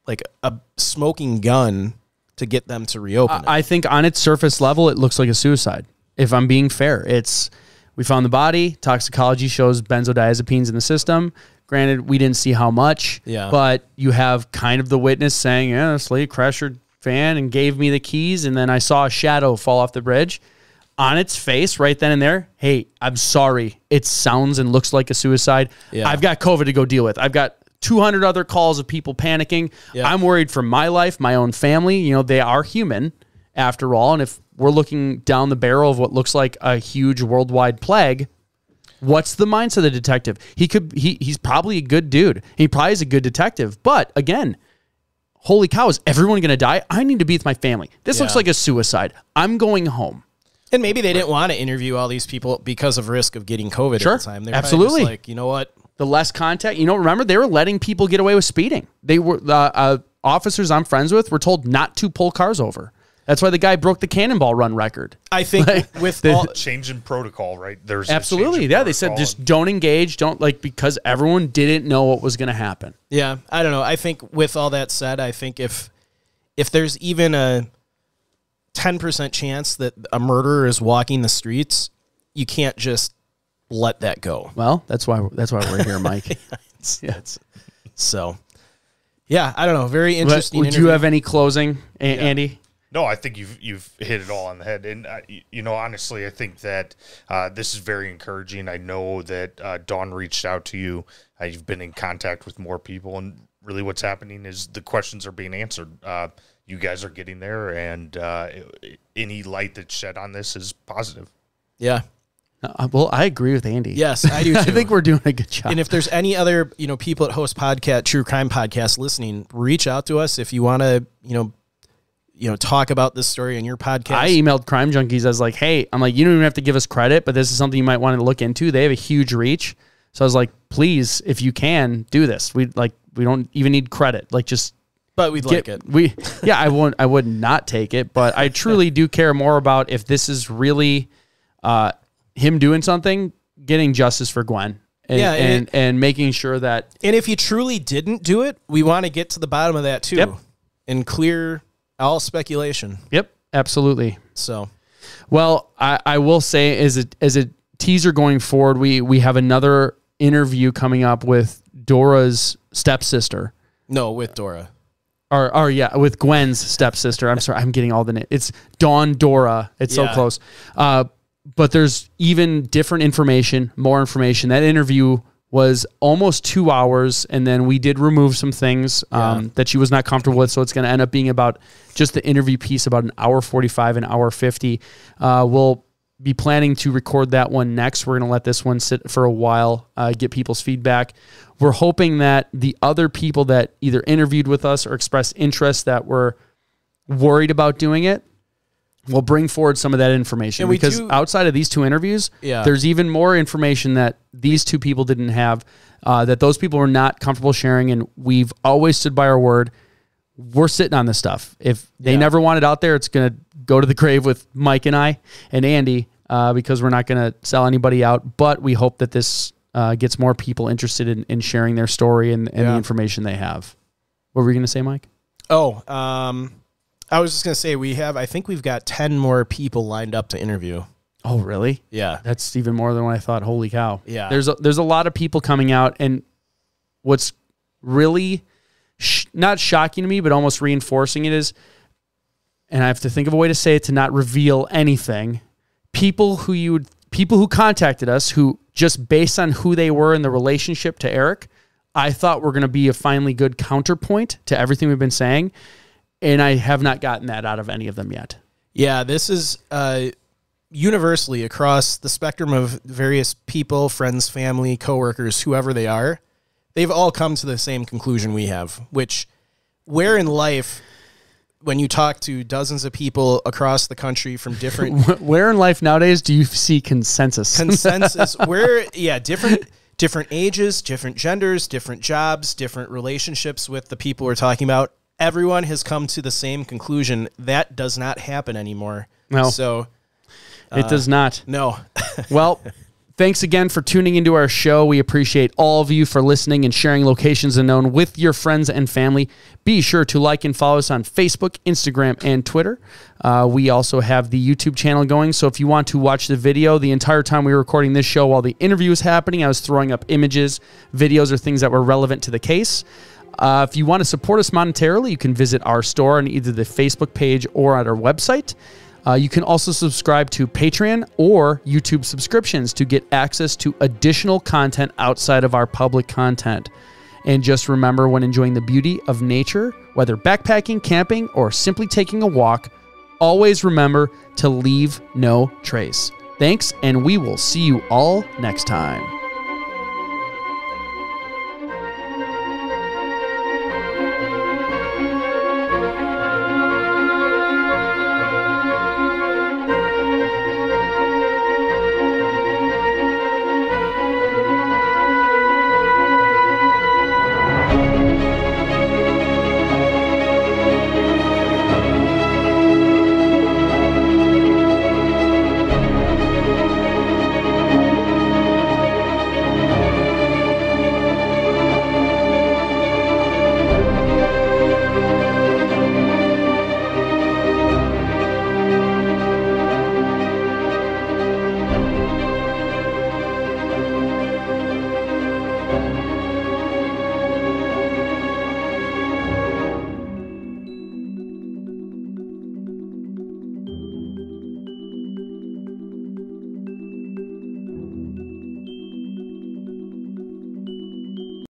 like a smoking gun to get them to reopen it. I think on its surface level, it looks like a suicide. If I'm being fair, it's we found the body. Toxicology shows benzodiazepines in the system. Granted, we didn't see how much. Yeah. But you have kind of the witness saying, "Yeah, this lady crashed her van and gave me the keys, and then I saw a shadow fall off the bridge." On its face, right then and there, hey, I'm sorry. It sounds and looks like a suicide. Yeah. I've got COVID to go deal with. I've got 200 other calls of people panicking. Yeah. I'm worried for my life, my own family. You know, they are human after all. And if we're looking down the barrel of what looks like a huge worldwide plague, what's the mindset of the detective? He could he he's probably a good dude. He probably is a good detective. But again, holy cow, is everyone gonna die? I need to be with my family. This looks like a suicide. I'm going home. And maybe they didn't want to interview all these people because of risk of getting COVID Sure. at the time. They're Absolutely. just like, you know what? The less contact. You know, remember they were letting people get away with speeding. They were uh, uh, officers I'm friends with were told not to pull cars over. That's why the guy broke the cannonball run record. I think with the- all, Change in protocol, right? There's Absolutely. Yeah, they said protocol. just don't engage, don't like because everyone didn't know what was going to happen. Yeah, I don't know. I think with all that said, I think if if there's even a ten percent chance that a murderer is walking the streets, you can't just let that go. Well, that's why that's why we're here, Mike. It's- it's- so, yeah, I don't know. Very But interesting. would you have any closing, A- Andy? No, I think you've you've hit it all on the head, and uh, y- you know, honestly, I think that uh, this is very encouraging. I know that uh, Dawn reached out to you. Uh, you've been in contact with more people, and really, what's happening is the questions are being answered. Uh, you guys are getting there, and uh, i- any light that's shed on this is positive. Yeah. Uh, well, I agree with Andy. Yes, I do. Too. I think we're doing a good job. And if there's any other, you know, people at Host Podcast, True Crime Podcast listening, reach out to us if you want to, you know, you know, talk about this story on your podcast. I emailed Crime Junkies. I was like, hey, I'm like, you don't even have to give us credit, but this is something you might want to look into. They have a huge reach. So I was like, please, if you can, do this. We like we don't even need credit. Like just but we'd get like it. we yeah, I won't I would not take it, but I truly do care more about if this is really uh him doing something, getting justice for Gwen. And, Yeah, and and, and making sure that And if he truly didn't do it, we want to get to the bottom of that too, Yep. and clear all speculation. Yep, absolutely. So Well, I, I will say as a as a teaser going forward, we we have another interview coming up with Dora's stepsister. no, with Dora. Or, or yeah, with Gwen's stepsister. I'm sorry, I'm getting all the names. It's Dawn Dora. It's so close. Uh, but there's even different information, more information. That interview was almost two hours, and then we did remove some things um, that she was not comfortable with. So it's going to end up being about just the interview piece, about an hour 45, an hour 50. Uh, we'll be planning to record that one next. We're going to let this one sit for a while, uh, get people's feedback. We're hoping that the other people that either interviewed with us or expressed interest that were worried about doing it will bring forward some of that information because do- outside of these two interviews, Yeah. there's even more information that these two people didn't have, uh, that those people were not comfortable sharing, and we've always stood by our word. We're sitting on this stuff. If they Yeah. never want it out there, it's going to go to the grave with Mike and I and Andy uh, because we're not going to sell anybody out. But we hope that this uh, gets more people interested in, in sharing their story and, and the information they have. What were you going to say, Mike? Oh, um, I was just gonna say we have. I think we've got ten more people lined up to interview. Oh, really? Yeah. That's even more than what I thought. Holy cow! Yeah. there's a, there's a lot of people coming out, and what's really sh- not shocking to me, but almost reinforcing it is, and I have to think of a way to say it to not reveal anything. People who you would people who contacted us who just based on who they were in the relationship to Eric, I thought were going to be a finally good counterpoint to everything we've been saying, and I have not gotten that out of any of them yet. Yeah, this is uh, universally across the spectrum of various people, friends, family, coworkers, whoever they are. They've all come to the same conclusion we have, which where in life, when you talk to dozens of people across the country from different Where in life nowadays do you see consensus? consensus, where yeah, different different ages, different genders, different jobs, different relationships with the people we're talking about. Everyone has come to the same conclusion. That does not happen anymore. No. So it does not. no. Well, thanks again for tuning into our show. We appreciate all of you for listening and sharing locations unknown with your friends and family. Be sure to like and follow us on Facebook, Instagram, and Twitter. Uh, we also have the YouTube channel going. So if you want to watch the video, the entire time we were recording this show while the interview was happening, I was throwing up images, videos, or things that were relevant to the case. Uh, if you want to support us monetarily, you can visit our store on either the Facebook page or at our website. Uh, you can also subscribe to Patreon or YouTube subscriptions to get access to additional content outside of our public content. And just remember when enjoying the beauty of nature, whether backpacking, camping, or simply taking a walk, always remember to leave no trace. Thanks, and we will see you all next time.